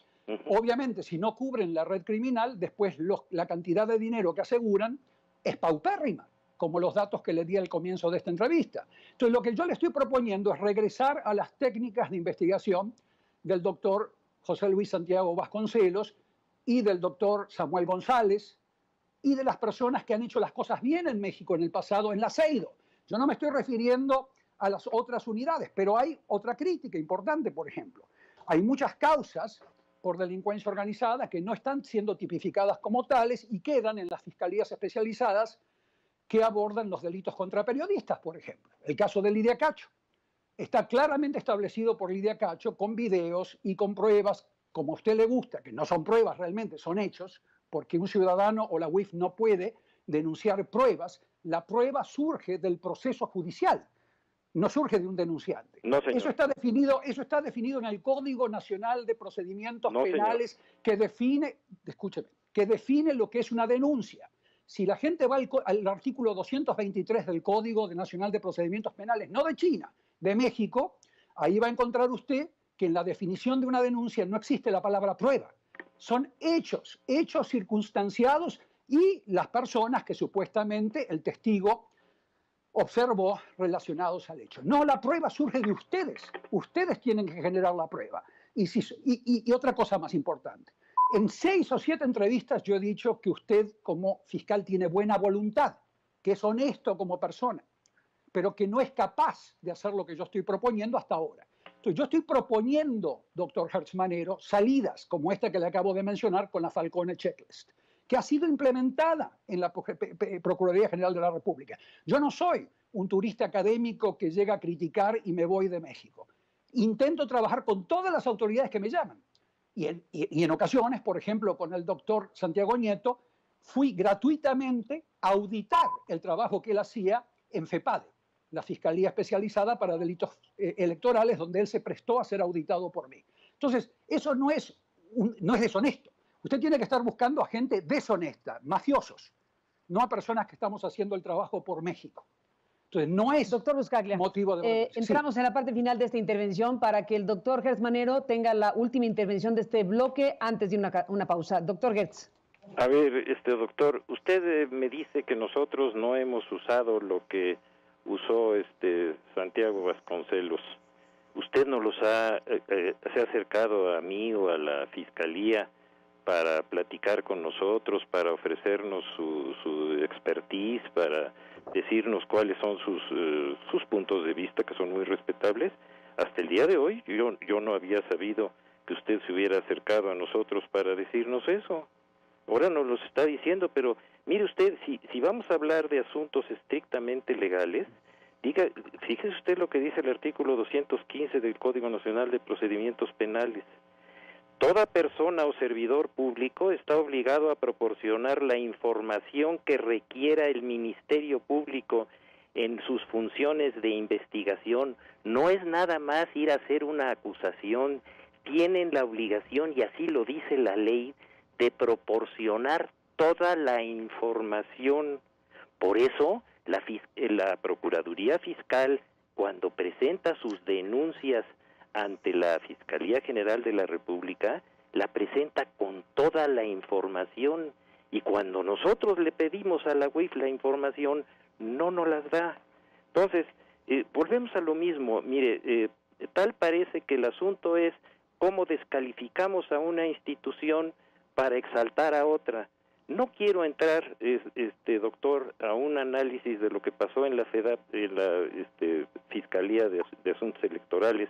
obviamente, si no cubren la red criminal, después la cantidad de dinero que aseguran es paupérrima como los datos que le di al comienzo de esta entrevista. Entonces, lo que yo le estoy proponiendo es regresar a las técnicas de investigación del doctor José Luis Santiago Vasconcelos y del doctor Samuel González y de las personas que han hecho las cosas bien en México en el pasado en la CEIDO. Yo no me estoy refiriendo a las otras unidades, pero hay otra crítica importante, por ejemplo. Hay muchas causas por delincuencia organizada que no están siendo tipificadas como tales y quedan en las fiscalías especializadas que abordan los delitos contra periodistas, por ejemplo. El caso de Lidia Cacho. Está claramente establecido por Lidia Cacho con videos y con pruebas, como a usted le gusta, que no son pruebas realmente, son hechos, porque un ciudadano o la UIF no puede denunciar pruebas. La prueba surge del proceso judicial, no surge de un denunciante. eso, está definido, eso está definido en el Código Nacional de Procedimientos Penales que define, escúcheme, que define lo que es una denuncia. Si la gente va al, artículo 223 del Código Nacional de Procedimientos Penales, no de China, de México, ahí va a encontrar usted que en la definición de una denuncia no existe la palabra prueba. Son hechos, hechos circunstanciados y las personas que supuestamente el testigo observó relacionados al hecho. No, la prueba surge de ustedes. Ustedes tienen que generar la prueba. Y, y, otra cosa más importante. En seis o siete entrevistas yo he dicho que usted como fiscal tiene buena voluntad, que es honesto como persona, pero que no es capaz de hacer lo que yo estoy proponiendo hasta ahora. Entonces, yo estoy proponiendo, doctor Hertzmanero, salidas como esta que le acabo de mencionar con la Falcone Checklist que ha sido implementada en la Procuraduría General de la República. Yo no soy un turista académico que llega a criticar y me voy de México. Intento trabajar con todas las autoridades que me llaman. Y en, ocasiones, por ejemplo, con el doctor Santiago Nieto, fui gratuitamente a auditar el trabajo que él hacía en FEPADE, la Fiscalía Especializada para Delitos eh, Electorales, donde él se prestó a ser auditado por mí. Entonces, eso no es, no es deshonesto. Usted tiene que estar buscando a gente deshonesta, mafiosos, no a personas que estamos haciendo el trabajo por México. Entonces, no es doctor Buscaglia, motivo de... Eh, entramos en la parte final de esta intervención para que el doctor Gertz Manero tenga la última intervención de este bloque antes de una, una pausa. Doctor Gertz. A ver, este doctor, usted eh, me dice que nosotros no hemos usado lo que usó este Santiago Vasconcelos. Usted nos los ha, eh, se ha acercado a mí o a la fiscalía para platicar con nosotros, para ofrecernos su, su expertise, para decirnos cuáles son sus, eh, sus puntos de vista, que son muy respetables. Hasta el día de hoy yo, yo no había sabido que usted se hubiera acercado a nosotros para decirnos eso. Ahora nos lo está diciendo, pero mire usted, si, si vamos a hablar de asuntos estrictamente legales, diga, fíjese usted lo que dice el artículo 215 del Código Nacional de Procedimientos Penales. Toda persona o servidor público está obligado a proporcionar la información que requiera el Ministerio Público en sus funciones de investigación. No es nada más ir a hacer una acusación, tienen la obligación, y así lo dice la ley, de proporcionar toda la información. Por eso, la, la Procuraduría Fiscal, cuando presenta sus denuncias ante la Fiscalía General de la República, la presenta con toda la información y cuando nosotros le pedimos a la UIF la información, no nos las da. Entonces, eh, volvemos a lo mismo. Mire, eh, tal parece que el asunto es cómo descalificamos a una institución para exaltar a otra. No quiero entrar, este doctor, a un análisis de lo que pasó en la este, Fiscalía de Asuntos Electorales,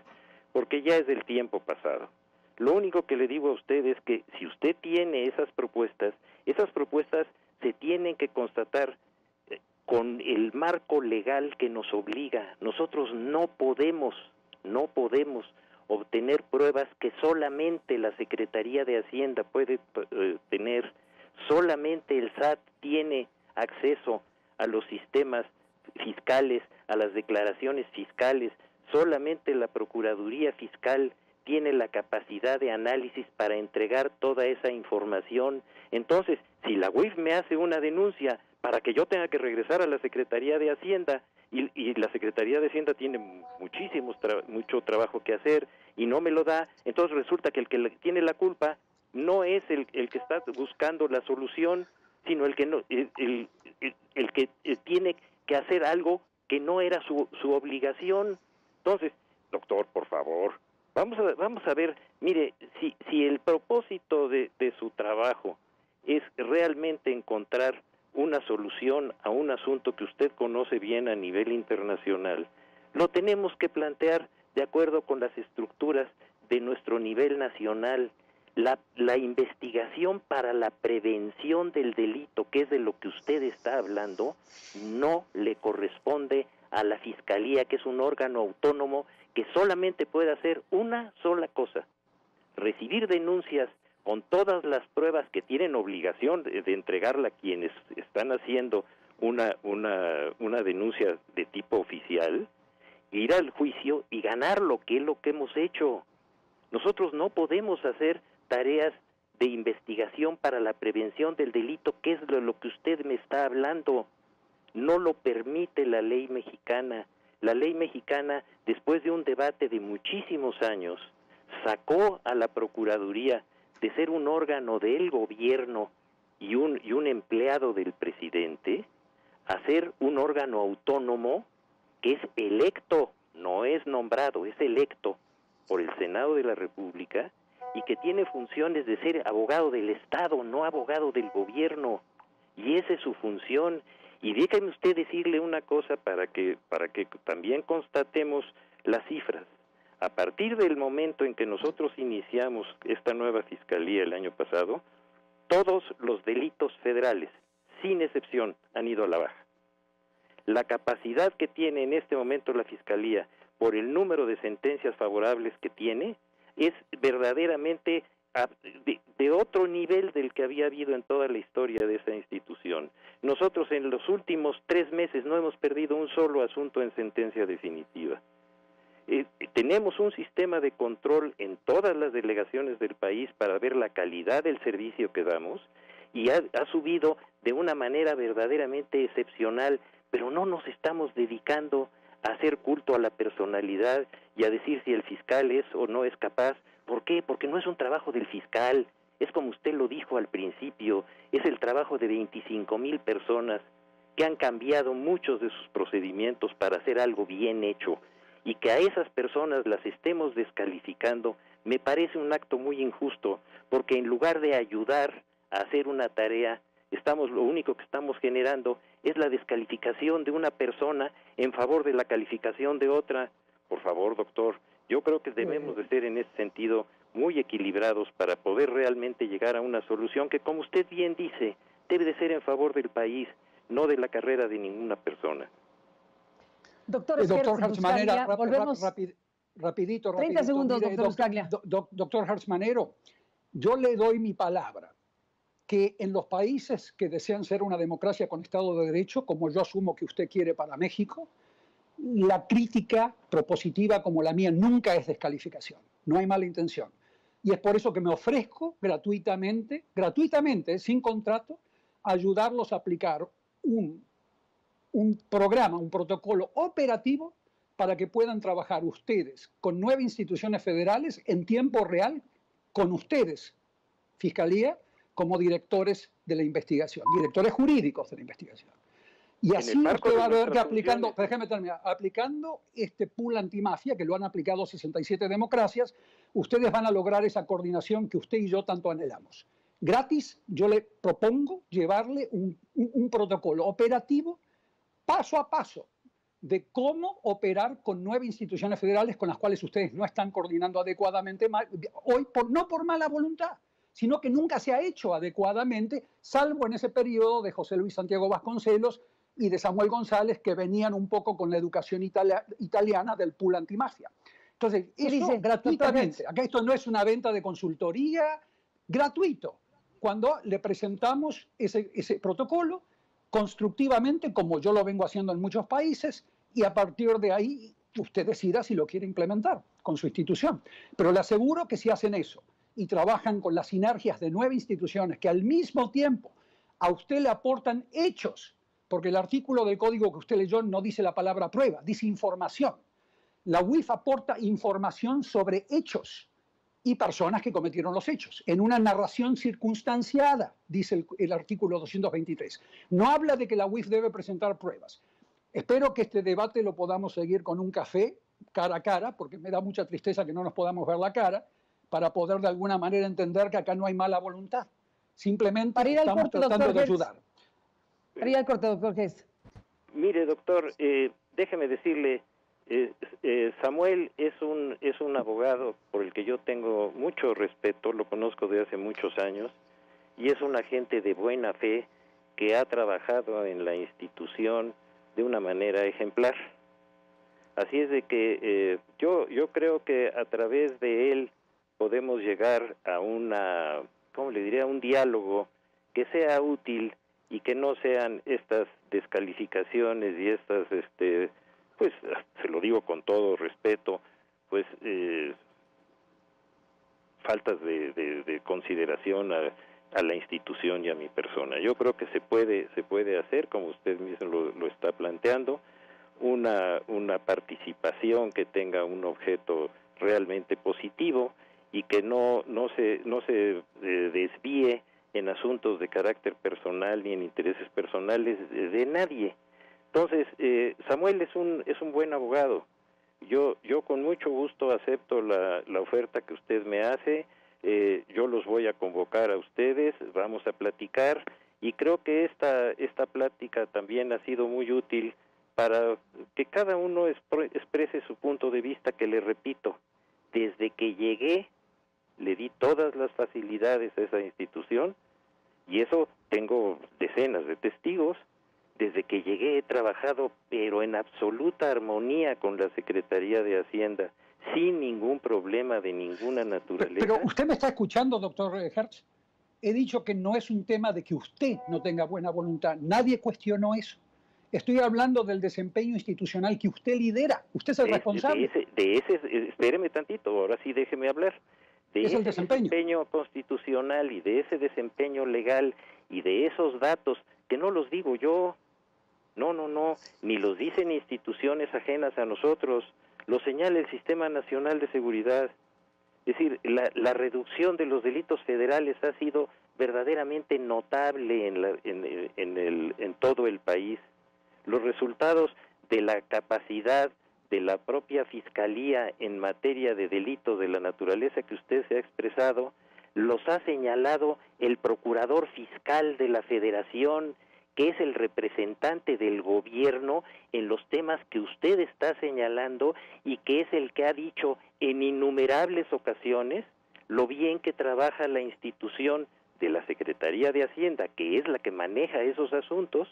porque ya es del tiempo pasado. Lo único que le digo a usted es que si usted tiene esas propuestas, esas propuestas se tienen que constatar eh, con el marco legal que nos obliga. Nosotros no podemos, no podemos obtener pruebas que solamente la Secretaría de Hacienda puede eh, tener, solamente el SAT tiene acceso a los sistemas fiscales, a las declaraciones fiscales, solamente la Procuraduría Fiscal tiene la capacidad de análisis para entregar toda esa información. Entonces, si la UIF me hace una denuncia para que yo tenga que regresar a la Secretaría de Hacienda y, la Secretaría de Hacienda tiene muchísimos mucho trabajo que hacer y no me lo da, entonces resulta que el que tiene la culpa no es el, el que está buscando la solución, sino el que no el, el, el que eh, tiene que hacer algo que no era su, su obligación. Entonces, doctor, por favor, vamos a, vamos a ver, mire, si, si el propósito de, de su trabajo es realmente encontrar una solución a un asunto que usted conoce bien a nivel internacional, lo tenemos que plantear de acuerdo con las estructuras de nuestro nivel nacional. La, la, investigación para la prevención del delito, que es de lo que usted está hablando, no le corresponde a la Fiscalía, que es un órgano autónomo que solamente puede hacer una sola cosa, recibir denuncias con todas las pruebas que tienen obligación de, entregarla a quienes están haciendo una, una, una denuncia de tipo oficial, ir al juicio y ganar lo que es lo que hemos hecho. Nosotros no podemos hacer tareas de investigación para la prevención del delito, que es lo que usted me está hablando no lo permite la ley mexicana. La ley mexicana, después de un debate de muchísimos años, sacó a la Procuraduría de ser un órgano del gobierno y un, y un empleado del presidente a ser un órgano autónomo que es electo, no es nombrado, es electo por el Senado de la República y que tiene funciones de ser abogado del Estado, no abogado del gobierno. Y esa es su función. Y déjeme usted decirle una cosa para que, para que también constatemos las cifras. A partir del momento en que nosotros iniciamos esta nueva fiscalía el año pasado, todos los delitos federales, sin excepción, han ido a la baja. La capacidad que tiene en este momento la fiscalía por el número de sentencias favorables que tiene es verdaderamente de, otro nivel del que había habido en toda la historia de esa institución. Nosotros en los últimos tres meses no hemos perdido un solo asunto en sentencia definitiva. Eh, tenemos un sistema de control en todas las delegaciones del país para ver la calidad del servicio que damos y ha, subido de una manera verdaderamente excepcional, pero no nos estamos dedicando a hacer culto a la personalidad y a decir si el fiscal es o no es capaz. ¿Por qué? Porque no es un trabajo del fiscal, es como usted lo dijo al principio, es el trabajo de 25 mil personas que han cambiado muchos de sus procedimientos para hacer algo bien hecho y que a esas personas las estemos descalificando me parece un acto muy injusto porque en lugar de ayudar a hacer una tarea estamos lo único que estamos generando es la descalificación de una persona en favor de la calificación de otra. Por favor, doctor, yo creo que debemos de ser en ese sentido muy equilibrados para poder realmente llegar a una solución que, como usted bien dice, debe de ser en favor del país, no de la carrera de ninguna persona. Doctor, eh, doctor Hartzmanera, volvemos. rapidito, 30 segundos, doctor Doctor Hartzmanero, yo le doy mi palabra que en los países que desean ser una democracia con Estado de Derecho, como yo asumo que usted quiere para México, la crítica propositiva como la mía nunca es descalificación, no hay mala intención. Y es por eso que me ofrezco gratuitamente, gratuitamente, sin contrato, ayudarlos a aplicar un un programa, un protocolo operativo para que puedan trabajar ustedes con nueve instituciones federales en tiempo real con ustedes, Fiscalía, como directores de la investigación, directores jurídicos de la investigación. Y así usted va a ver que aplicando, déjeme terminar, aplicando este pool antimafia, que lo han aplicado 67 democracias, ustedes van a lograr esa coordinación que usted y yo tanto anhelamos. Gratis, yo le propongo llevarle un, un protocolo operativo paso a paso de cómo operar con nueve instituciones federales con las cuales ustedes no están coordinando adecuadamente hoy, por, no por mala voluntad, sino que nunca se ha hecho adecuadamente, salvo en ese periodo de José Luis Santiago Vasconcelos y de Samuel González, que venían un poco con la educación italiana del pool antimafia. Entonces, eso dice? gratuitamente. Acá esto no es una venta de consultoría, gratuito. Cuando le presentamos ese, ese protocolo, constructivamente, como yo lo vengo haciendo en muchos países, y a partir de ahí usted decida si lo quiere implementar con su institución. Pero le aseguro que si hacen eso y trabajan con las sinergias de nueve instituciones que al mismo tiempo a usted le aportan hechos, porque el artículo del código que usted leyó no dice la palabra prueba, dice información. La UIF aporta información sobre hechos y personas que cometieron los hechos, en una narración circunstanciada, dice el, artículo 223. No habla de que la UIF debe presentar pruebas. Espero que este debate lo podamos seguir con un café, cara a cara, porque me da mucha tristeza que no nos podamos ver la cara, para poder de alguna manera entender que acá no hay mala voluntad. Simplemente estamos tratando de ayudar. Para al corte, doctor Mire, doctor, eh, déjeme decirle, eh, eh, Samuel es un es un abogado por el que yo tengo mucho respeto, lo conozco de hace muchos años y es un agente de buena fe que ha trabajado en la institución de una manera ejemplar. Así es de que eh, yo yo creo que a través de él podemos llegar a una, ¿cómo le diría? Un diálogo que sea útil y que no sean estas descalificaciones y estas este pues se lo digo con todo respeto, pues eh, faltas de, consideración a, la institución y a mi persona. Yo creo que se puede se puede hacer, como usted mismo lo, está planteando, una una participación que tenga un objeto realmente positivo y que no, no se, no se eh, desvíe en asuntos de carácter personal ni en intereses personales de, nadie. Entonces, eh, Samuel es un, es un buen abogado. Yo, yo con mucho gusto acepto la, la oferta que usted me hace. Eh, yo los voy a convocar a ustedes, vamos a platicar y creo que esta, esta plática también ha sido muy útil para que cada uno exprese su punto de vista, que le repito, desde que llegué le di todas las facilidades a esa institución y eso tengo decenas de testigos. Desde que llegué he trabajado pero en absoluta armonía con la Secretaría de Hacienda, sin ningún problema de ninguna naturaleza. Pero usted me está escuchando, doctor Hertz. He dicho que no es un tema de que usted no tenga buena voluntad. Nadie cuestionó eso. Estoy hablando del desempeño institucional que usted lidera. Usted es el responsable. De ese, espéreme tantito, ahora sí déjeme hablar. De ese desempeño constitucional y de ese desempeño legal y de esos datos, que no los digo yo, no, no, no, ni los dicen instituciones ajenas a nosotros, lo señala el Sistema Nacional de Seguridad. Es decir, la, la reducción de los delitos federales ha sido verdaderamente notable en, la, en, en, el, en todo el país. Los resultados de la capacidad de la propia Fiscalía en materia de delitos de la naturaleza que usted se ha expresado, los ha señalado el Procurador Fiscal de la Federación, que es el representante del gobierno en los temas que usted está señalando y que es el que ha dicho en innumerables ocasiones lo bien que trabaja la institución de la Secretaría de Hacienda, que es la que maneja esos asuntos,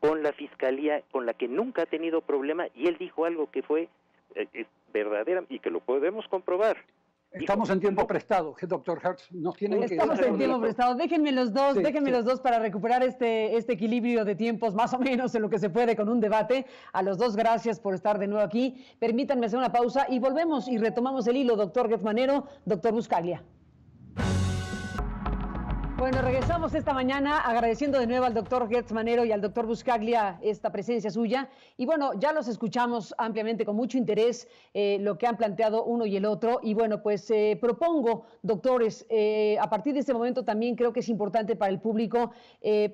con la fiscalía con la que nunca ha tenido problema y él dijo algo que fue eh, verdadera y que lo podemos comprobar. Estamos en tiempo prestado, doctor Hertz. Nos tienen Estamos en tiempo prestado. Déjenme los dos, déjenme los dos para recuperar este, este equilibrio de tiempos, más o menos en lo que se puede con un debate. A los dos, gracias por estar de nuevo aquí. Permítanme hacer una pausa y volvemos y retomamos el hilo, doctor Manero, doctor Buscaglia. Bueno, regresamos esta mañana agradeciendo de nuevo al doctor Gertz Manero y al doctor Buscaglia esta presencia suya. Y bueno, ya los escuchamos ampliamente con mucho interés eh, lo que han planteado uno y el otro. Y bueno, pues eh, propongo, doctores, eh, a partir de este momento también creo que es importante para el público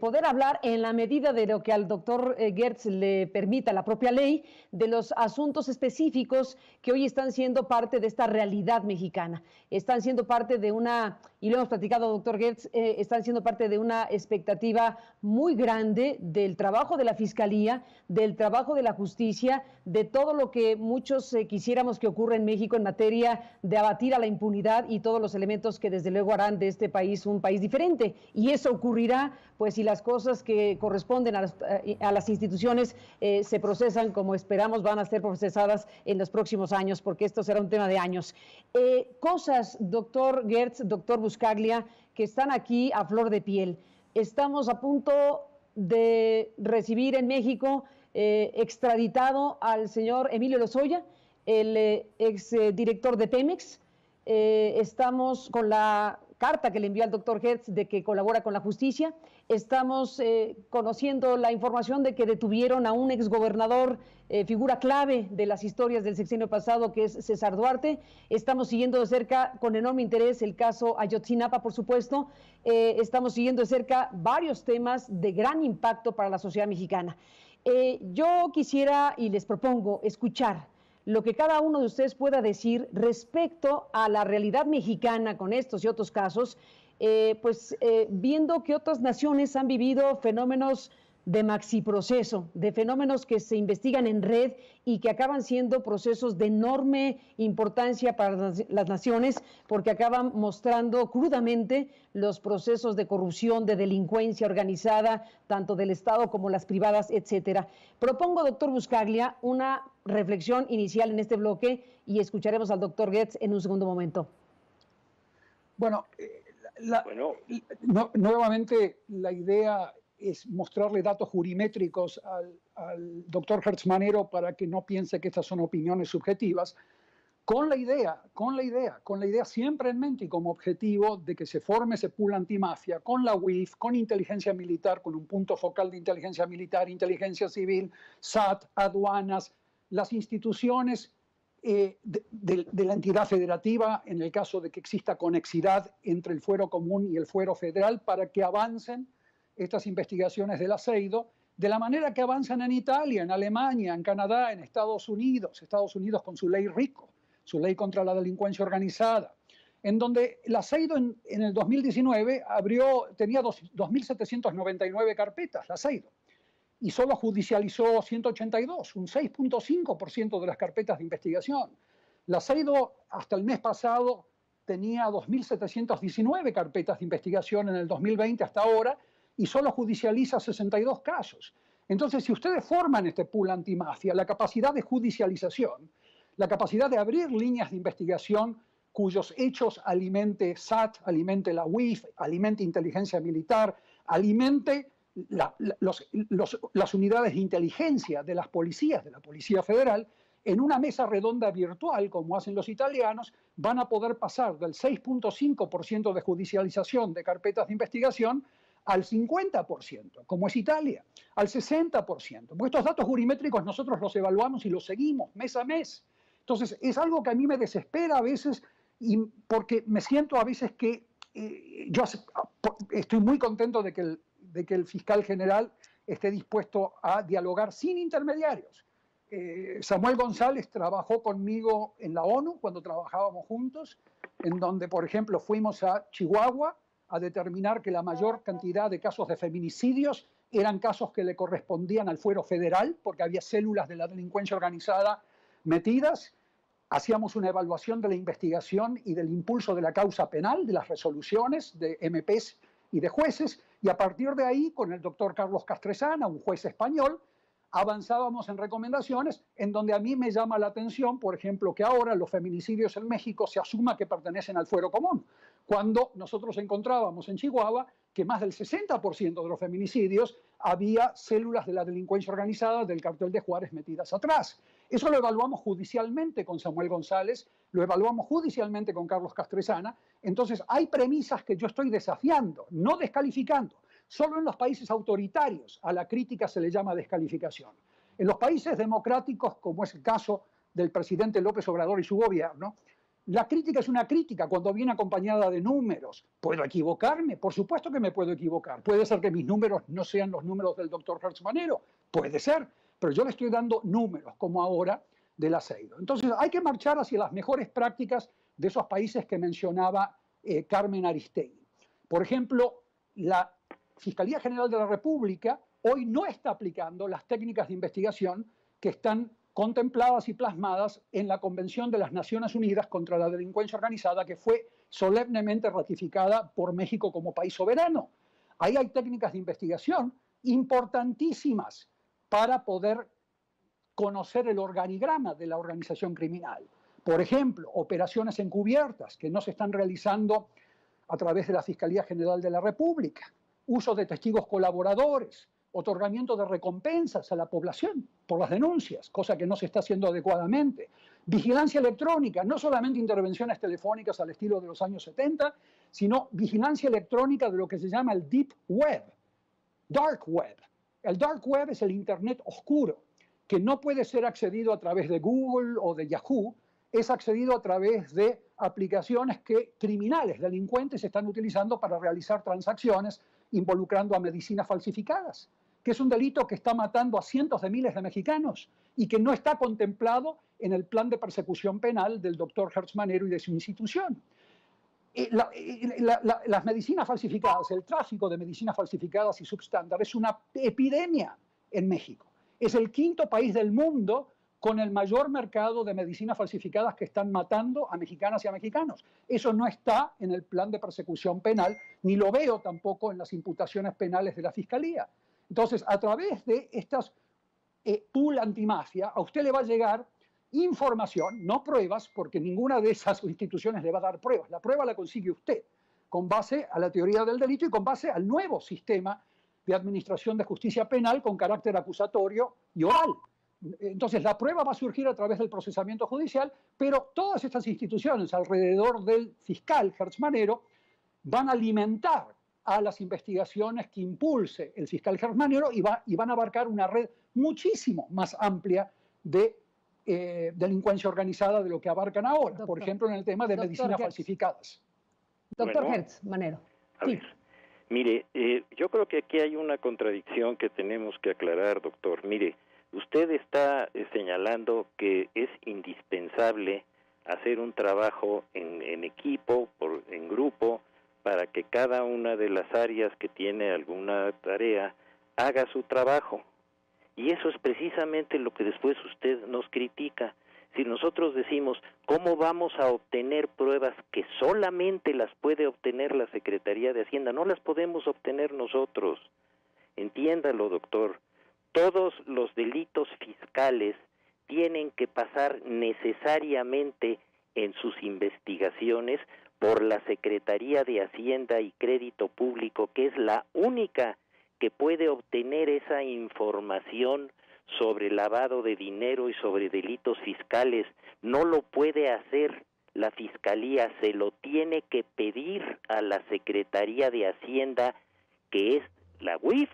poder hablar en la medida de lo que al doctor Gertz le permita la propia ley de los asuntos específicos que hoy están siendo parte de esta realidad mexicana. Están siendo parte de una, y lo hemos platicado, doctor Gertz, están siendo parte de una expectativa muy grande del trabajo de la Fiscalía, del trabajo de la justicia, de todo lo que muchos eh, quisiéramos que ocurra en México en materia de abatir a la impunidad y todos los elementos que desde luego harán de este país un país diferente. Y eso ocurrirá, pues, si las cosas que corresponden a las, eh, instituciones eh, se procesan como esperamos van a ser procesadas en los próximos años, porque esto será un tema de años. cosas, doctor Gertz, doctor Buscaglia, que están aquí a flor de piel. Estamos a punto de recibir en México eh, extraditado al señor Emilio Lozoya, el eh, ex eh, director de Pemex. estamos con la carta que le envió al doctor Hertz de que colabora con la justicia. Estamos eh, conociendo la información de que detuvieron a un exgobernador, eh, figura clave de las historias del sexenio pasado, que es César Duarte. Estamos siguiendo de cerca, con enorme interés, el caso Ayotzinapa, por supuesto. Eh, estamos siguiendo de cerca varios temas de gran impacto para la sociedad mexicana. yo quisiera y les propongo escuchar lo que cada uno de ustedes pueda decir respecto a la realidad mexicana con estos y otros casos, eh, pues eh, viendo que otras naciones han vivido fenómenos de maxiproceso, de fenómenos que se investigan en red y que acaban siendo procesos de enorme importancia para las naciones porque acaban mostrando crudamente los procesos de corrupción, de delincuencia organizada, tanto del Estado como las privadas, etcétera. Propongo, doctor Buscaglia, una reflexión inicial en este bloque y escucharemos al doctor Goetz en un segundo momento. Bueno, eh, nuevamente la idea es mostrarle datos jurimétricos al, doctor Hertzmanero para que no piense que estas son opiniones subjetivas, con la idea, con la idea, con la idea siempre en mente y como objetivo de que se forme ese pool antimafia con la UIF, con inteligencia militar, con un punto focal de inteligencia militar, inteligencia civil, SAT, aduanas, las instituciones eh, de, la entidad federativa en el caso de que exista conexidad entre el fuero común y el fuero federal para que avancen estas investigaciones del aceido de la manera que avanzan en Italia, en Alemania, en Canadá, en Estados Unidos, Estados Unidos con su ley RICO, su ley contra la delincuencia organizada, en donde el aceido en, el 2019 abrió, tenía 2.799 carpetas, el aceido y solo judicializó 182, un 6.5% de las carpetas de investigación. La CEIDO hasta el mes pasado tenía 2.719 carpetas de investigación en el 2020 hasta ahora y solo judicializa 62 casos. Entonces, si ustedes forman este pool antimafia, la capacidad de judicialización, la capacidad de abrir líneas de investigación cuyos hechos alimente SAT, alimente la UIF, alimente inteligencia militar, alimente las unidades de inteligencia de las policías, de la Policía Federal, en una mesa redonda virtual, como hacen los italianos, van a poder pasar del 6.5% de judicialización de carpetas de investigación al 50%, como es Italia, al 60%. Porque estos datos jurimétricos nosotros los evaluamos y los seguimos mes a mes. Entonces, es algo que a mí me desespera a veces y porque me siento a veces que eh, yo estoy muy contento de que el de que el fiscal general esté dispuesto a dialogar sin intermediarios. Eh, Samuel González trabajó conmigo en la ONU cuando trabajábamos juntos, en donde, por ejemplo, fuimos a Chihuahua a determinar que la mayor cantidad de casos de feminicidios eran casos que le correspondían al fuero federal, porque había células de la delincuencia organizada metidas. Hacíamos una evaluación de la investigación y del impulso de la causa penal, de las resoluciones de MPs y de jueces, y a partir de ahí, con el doctor Carlos Castresana, un juez español, avanzábamos en recomendaciones en donde a mí me llama la atención, por ejemplo, que ahora los feminicidios en México se asuma que pertenecen al fuero común, cuando nosotros encontrábamos en Chihuahua que más del 60% de los feminicidios había células de la delincuencia organizada del cartel de Juárez metidas atrás. Eso lo evaluamos judicialmente con Samuel González, lo evaluamos judicialmente con Carlos Castresana. Entonces, hay premisas que yo estoy desafiando, no descalificando. Solo en los países autoritarios a la crítica se le llama descalificación. En los países democráticos, como es el caso del presidente López Obrador y su gobierno, la crítica es una crítica cuando viene acompañada de números. ¿Puedo equivocarme? Por supuesto que me puedo equivocar. Puede ser que mis números no sean los números del doctor Hertzmanero. Puede ser. Pero yo le estoy dando números, como ahora, del aceido. Entonces, hay que marchar hacia las mejores prácticas de esos países que mencionaba eh, Carmen Aristegui. Por ejemplo, la Fiscalía General de la República hoy no está aplicando las técnicas de investigación que están contempladas y plasmadas en la Convención de las Naciones Unidas contra la Delincuencia Organizada, que fue solemnemente ratificada por México como país soberano. Ahí hay técnicas de investigación importantísimas para poder conocer el organigrama de la organización criminal. Por ejemplo, operaciones encubiertas que no se están realizando a través de la Fiscalía General de la República, uso de testigos colaboradores, otorgamiento de recompensas a la población por las denuncias, cosa que no se está haciendo adecuadamente. Vigilancia electrónica, no solamente intervenciones telefónicas al estilo de los años 70, sino vigilancia electrónica de lo que se llama el Deep Web, Dark Web. El Dark Web es el Internet oscuro, que no puede ser accedido a través de Google o de Yahoo, es accedido a través de aplicaciones que criminales, delincuentes están utilizando para realizar transacciones involucrando a medicinas falsificadas que es un delito que está matando a cientos de miles de mexicanos y que no está contemplado en el plan de persecución penal del doctor Hertzmanero y de su institución. Eh, eh, las medicinas falsificadas, el tráfico de medicinas falsificadas y substándar es una epidemia en México. Es el quinto país del mundo con el mayor mercado de medicinas falsificadas que están matando a mexicanas y a mexicanos. Eso no está en el plan de persecución penal, ni lo veo tampoco en las imputaciones penales de la Fiscalía. Entonces, a través de estas eh, pool antimafia, a usted le va a llegar información, no pruebas, porque ninguna de esas instituciones le va a dar pruebas. La prueba la consigue usted con base a la teoría del delito y con base al nuevo sistema de administración de justicia penal con carácter acusatorio y oral. Entonces, la prueba va a surgir a través del procesamiento judicial, pero todas estas instituciones alrededor del fiscal Hertzmanero van a alimentar a las investigaciones que impulse el fiscal Germaniero y, va, y van a abarcar una red muchísimo más amplia de eh, delincuencia organizada de lo que abarcan ahora, por ejemplo, en el tema de medicinas falsificadas. Doctor Hertz, Manero. mire, eh, yo creo que aquí hay una contradicción que tenemos que aclarar, doctor. Mire, usted está eh, señalando que es indispensable hacer un trabajo en, en equipo, por, en grupo, para que cada una de las áreas que tiene alguna tarea haga su trabajo. Y eso es precisamente lo que después usted nos critica. Si nosotros decimos, ¿cómo vamos a obtener pruebas que solamente las puede obtener la Secretaría de Hacienda? No las podemos obtener nosotros. Entiéndalo, doctor. Todos los delitos fiscales tienen que pasar necesariamente en sus investigaciones por la Secretaría de Hacienda y Crédito Público, que es la única que puede obtener esa información sobre lavado de dinero y sobre delitos fiscales. No lo puede hacer la Fiscalía, se lo tiene que pedir a la Secretaría de Hacienda, que es la UIF,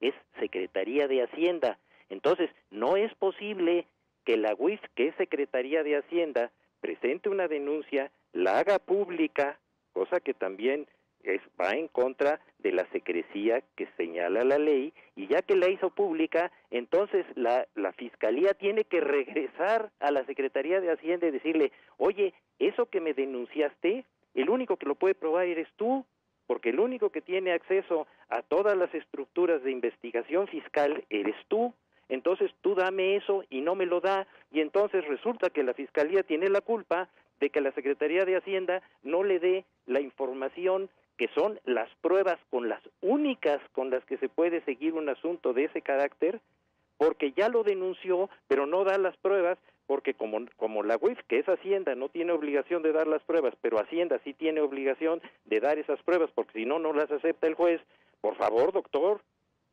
es Secretaría de Hacienda. Entonces, no es posible que la UIF, que es Secretaría de Hacienda, presente una denuncia, la haga pública, cosa que también es, va en contra de la secrecía que señala la ley y ya que la hizo pública, entonces la, la Fiscalía tiene que regresar a la Secretaría de Hacienda y decirle, oye, eso que me denunciaste, el único que lo puede probar eres tú, porque el único que tiene acceso a todas las estructuras de investigación fiscal eres tú. Entonces tú dame eso y no me lo da y entonces resulta que la Fiscalía tiene la culpa de que la Secretaría de Hacienda no le dé la información que son las pruebas con las únicas con las que se puede seguir un asunto de ese carácter, porque ya lo denunció, pero no da las pruebas, porque como, como la UIF, que es Hacienda, no tiene obligación de dar las pruebas, pero Hacienda sí tiene obligación de dar esas pruebas, porque si no, no las acepta el juez. Por favor, doctor,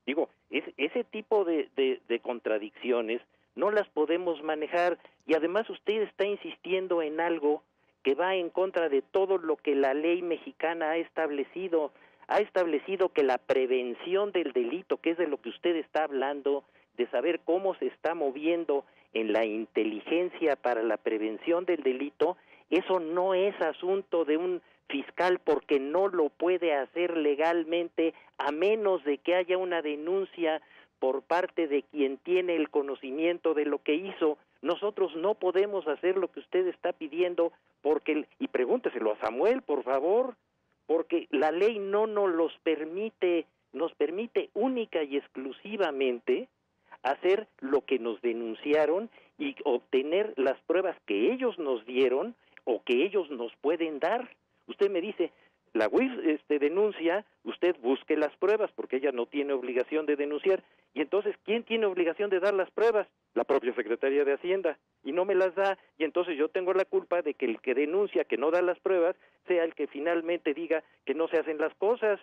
digo, es, ese tipo de, de, de contradicciones no las podemos manejar y además usted está insistiendo en algo que va en contra de todo lo que la ley mexicana ha establecido. Ha establecido que la prevención del delito, que es de lo que usted está hablando, de saber cómo se está moviendo en la inteligencia para la prevención del delito, eso no es asunto de un fiscal porque no lo puede hacer legalmente a menos de que haya una denuncia por parte de quien tiene el conocimiento de lo que hizo. Nosotros no podemos hacer lo que usted está pidiendo porque y pregúnteselo a Samuel, por favor, porque la ley no nos los permite, nos permite única y exclusivamente hacer lo que nos denunciaron y obtener las pruebas que ellos nos dieron o que ellos nos pueden dar. Usted me dice, la UIF este, denuncia, usted busque las pruebas porque ella no tiene obligación de denunciar. Y entonces, ¿quién tiene obligación de dar las pruebas? La propia Secretaría de Hacienda. Y no me las da. Y entonces yo tengo la culpa de que el que denuncia que no da las pruebas sea el que finalmente diga que no se hacen las cosas.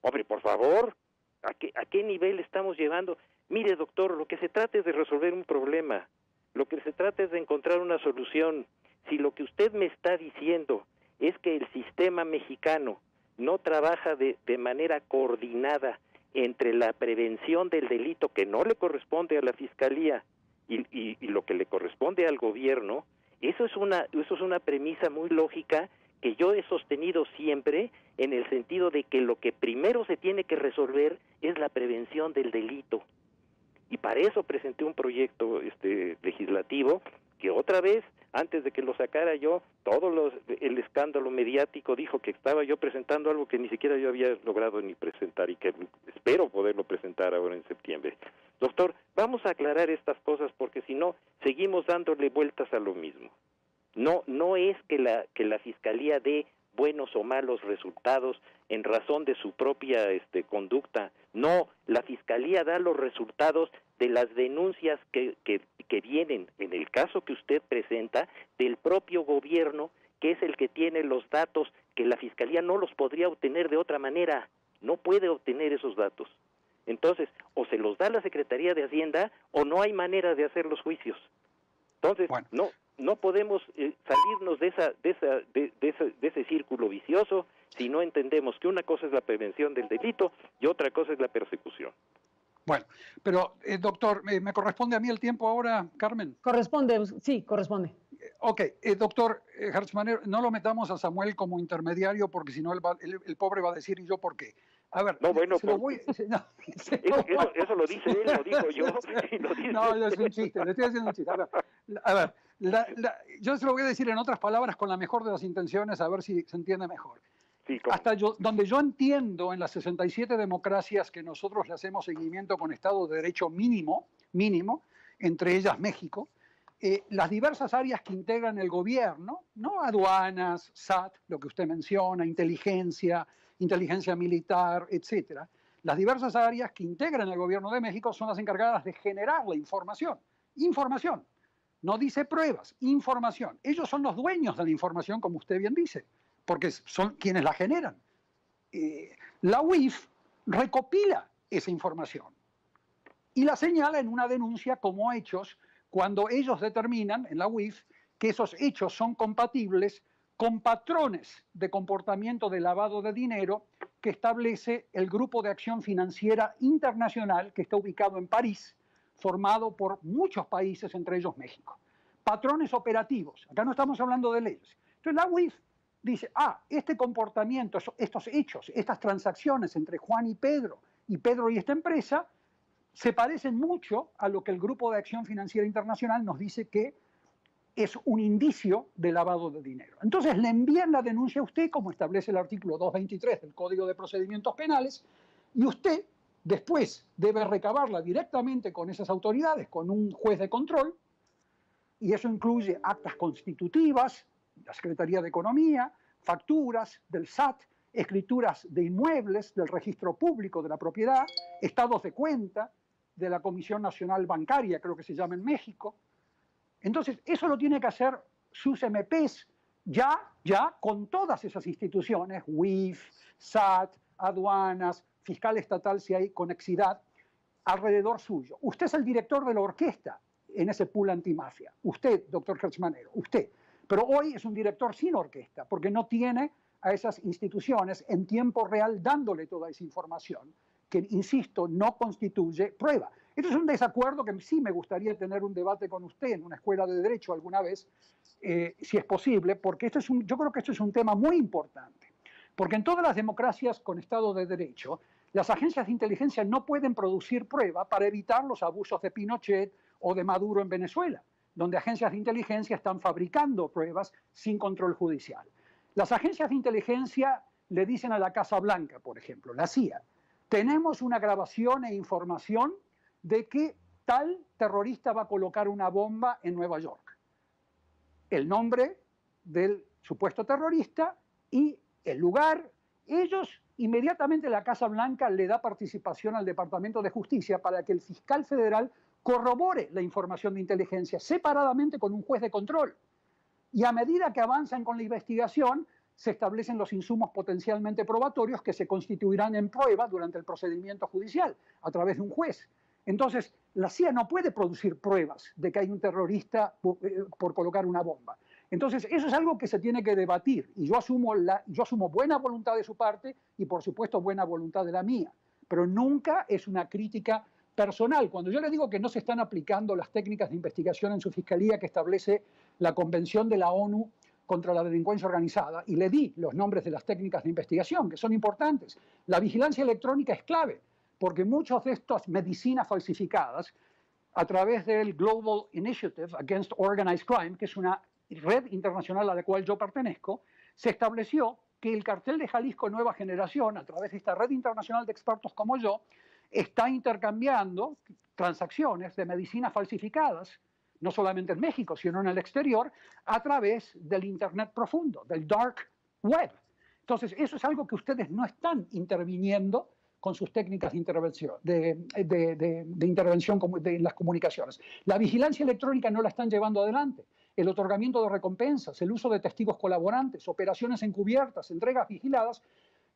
Hombre, por favor, ¿a qué, a qué nivel estamos llevando? Mire, doctor, lo que se trata es de resolver un problema. Lo que se trata es de encontrar una solución. Si lo que usted me está diciendo es que el sistema mexicano no trabaja de, de manera coordinada entre la prevención del delito que no le corresponde a la fiscalía y, y, lo que le corresponde al gobierno, eso es una eso es una premisa muy lógica que yo he sostenido siempre en el sentido de que lo que primero se tiene que resolver es la prevención del delito. Y para eso presenté un proyecto este legislativo que otra vez antes de que lo sacara yo, todo los, el escándalo mediático dijo que estaba yo presentando algo que ni siquiera yo había logrado ni presentar y que espero poderlo presentar ahora en septiembre. Doctor, vamos a aclarar estas cosas porque si no, seguimos dándole vueltas a lo mismo. No, no es que la, que la Fiscalía dé buenos o malos resultados en razón de su propia este, conducta. No, la Fiscalía da los resultados de las denuncias que, que, que vienen, en el caso que usted presenta, del propio gobierno, que es el que tiene los datos que la Fiscalía no los podría obtener de otra manera, no puede obtener esos datos. Entonces, o se los da la Secretaría de Hacienda o no hay manera de hacer los juicios. Entonces, no no podemos eh, salirnos de esa de esa de, de, ese, de ese círculo vicioso si no entendemos que una cosa es la prevención del delito y otra cosa es la persecución. Bueno, pero eh, doctor, ¿me corresponde a mí el tiempo ahora, Carmen? Corresponde, sí, corresponde. Ok, eh, doctor Hertzmanero, no lo metamos a Samuel como intermediario porque si no el, el, pobre va a decir y yo por qué. A ver, no, bueno, lo voy, no, eso, eso, lo dice él, lo digo yo. No, es un chiste, le estoy haciendo un chiste. A ver, yo se lo voy a decir en otras palabras con la mejor de las intenciones, a ver si se entiende mejor. Hasta yo, donde yo entiendo en las 67 democracias que nosotros le hacemos seguimiento con Estado de Derecho mínimo, mínimo, entre ellas México, eh, las diversas áreas que integran el gobierno, ¿no? aduanas, SAT, lo que usted menciona, inteligencia, inteligencia militar, etcétera, las diversas áreas que integran el gobierno de México son las encargadas de generar la información. Información. No dice pruebas, información. Ellos son los dueños de la información, como usted bien dice porque son quienes la generan. Eh, la UIF recopila esa información y la señala en una denuncia como hechos cuando ellos determinan en la UIF que esos hechos son compatibles con patrones de comportamiento de lavado de dinero que establece el Grupo de Acción Financiera Internacional que está ubicado en París, formado por muchos países, entre ellos México. Patrones operativos, acá no estamos hablando de leyes. Entonces la UIF dice, ah, este comportamiento, estos hechos, estas transacciones entre Juan y Pedro, y Pedro y esta empresa, se parecen mucho a lo que el Grupo de Acción Financiera Internacional nos dice que es un indicio de lavado de dinero. Entonces le envían la denuncia a usted, como establece el artículo 223 del Código de Procedimientos Penales, y usted después debe recabarla directamente con esas autoridades, con un juez de control, y eso incluye actas constitutivas, la Secretaría de Economía, facturas del SAT, escrituras de inmuebles, del registro público de la propiedad, estados de cuenta de la Comisión Nacional Bancaria, creo que se llama en México. Entonces, eso lo tiene que hacer sus MPs ya, ya con todas esas instituciones, WIF, SAT, aduanas, fiscal estatal si hay conexidad, alrededor suyo. Usted es el director de la orquesta en ese pool antimafia. Usted, doctor Hertzmanero, usted. Pero hoy es un director sin orquesta, porque no tiene a esas instituciones en tiempo real dándole toda esa información, que, insisto, no constituye prueba. Esto es un desacuerdo que sí me gustaría tener un debate con usted en una escuela de derecho alguna vez, eh, si es posible, porque esto es un, yo creo que esto es un tema muy importante. Porque en todas las democracias con Estado de Derecho, las agencias de inteligencia no pueden producir prueba para evitar los abusos de Pinochet o de Maduro en Venezuela donde agencias de inteligencia están fabricando pruebas sin control judicial. Las agencias de inteligencia le dicen a la Casa Blanca, por ejemplo, la CIA, tenemos una grabación e información de que tal terrorista va a colocar una bomba en Nueva York. El nombre del supuesto terrorista y el lugar. Ellos, inmediatamente la Casa Blanca le da participación al Departamento de Justicia para que el fiscal federal corrobore la información de inteligencia separadamente con un juez de control. Y a medida que avanzan con la investigación, se establecen los insumos potencialmente probatorios que se constituirán en prueba durante el procedimiento judicial a través de un juez. Entonces, la CIA no puede producir pruebas de que hay un terrorista eh, por, colocar una bomba. Entonces, eso es algo que se tiene que debatir y yo asumo, la, yo asumo buena voluntad de su parte y, por supuesto, buena voluntad de la mía, pero nunca es una crítica personal. Cuando yo le digo que no se están aplicando las técnicas de investigación en su fiscalía que establece la Convención de la ONU contra la delincuencia organizada, y le di los nombres de las técnicas de investigación, que son importantes. La vigilancia electrónica es clave, porque muchas de estas medicinas falsificadas, a través del Global Initiative Against Organized Crime, que es una red internacional a la cual yo pertenezco, se estableció que el cartel de Jalisco Nueva Generación, a través de esta red internacional de expertos como yo, está intercambiando transacciones de medicinas falsificadas, no solamente en México, sino en el exterior, a través del Internet profundo, del dark web. Entonces, eso es algo que ustedes no están interviniendo con sus técnicas de intervención, de, de, de las comunicaciones. La vigilancia electrónica no la están llevando adelante. El otorgamiento de recompensas, el uso de testigos colaborantes, operaciones encubiertas, entregas vigiladas,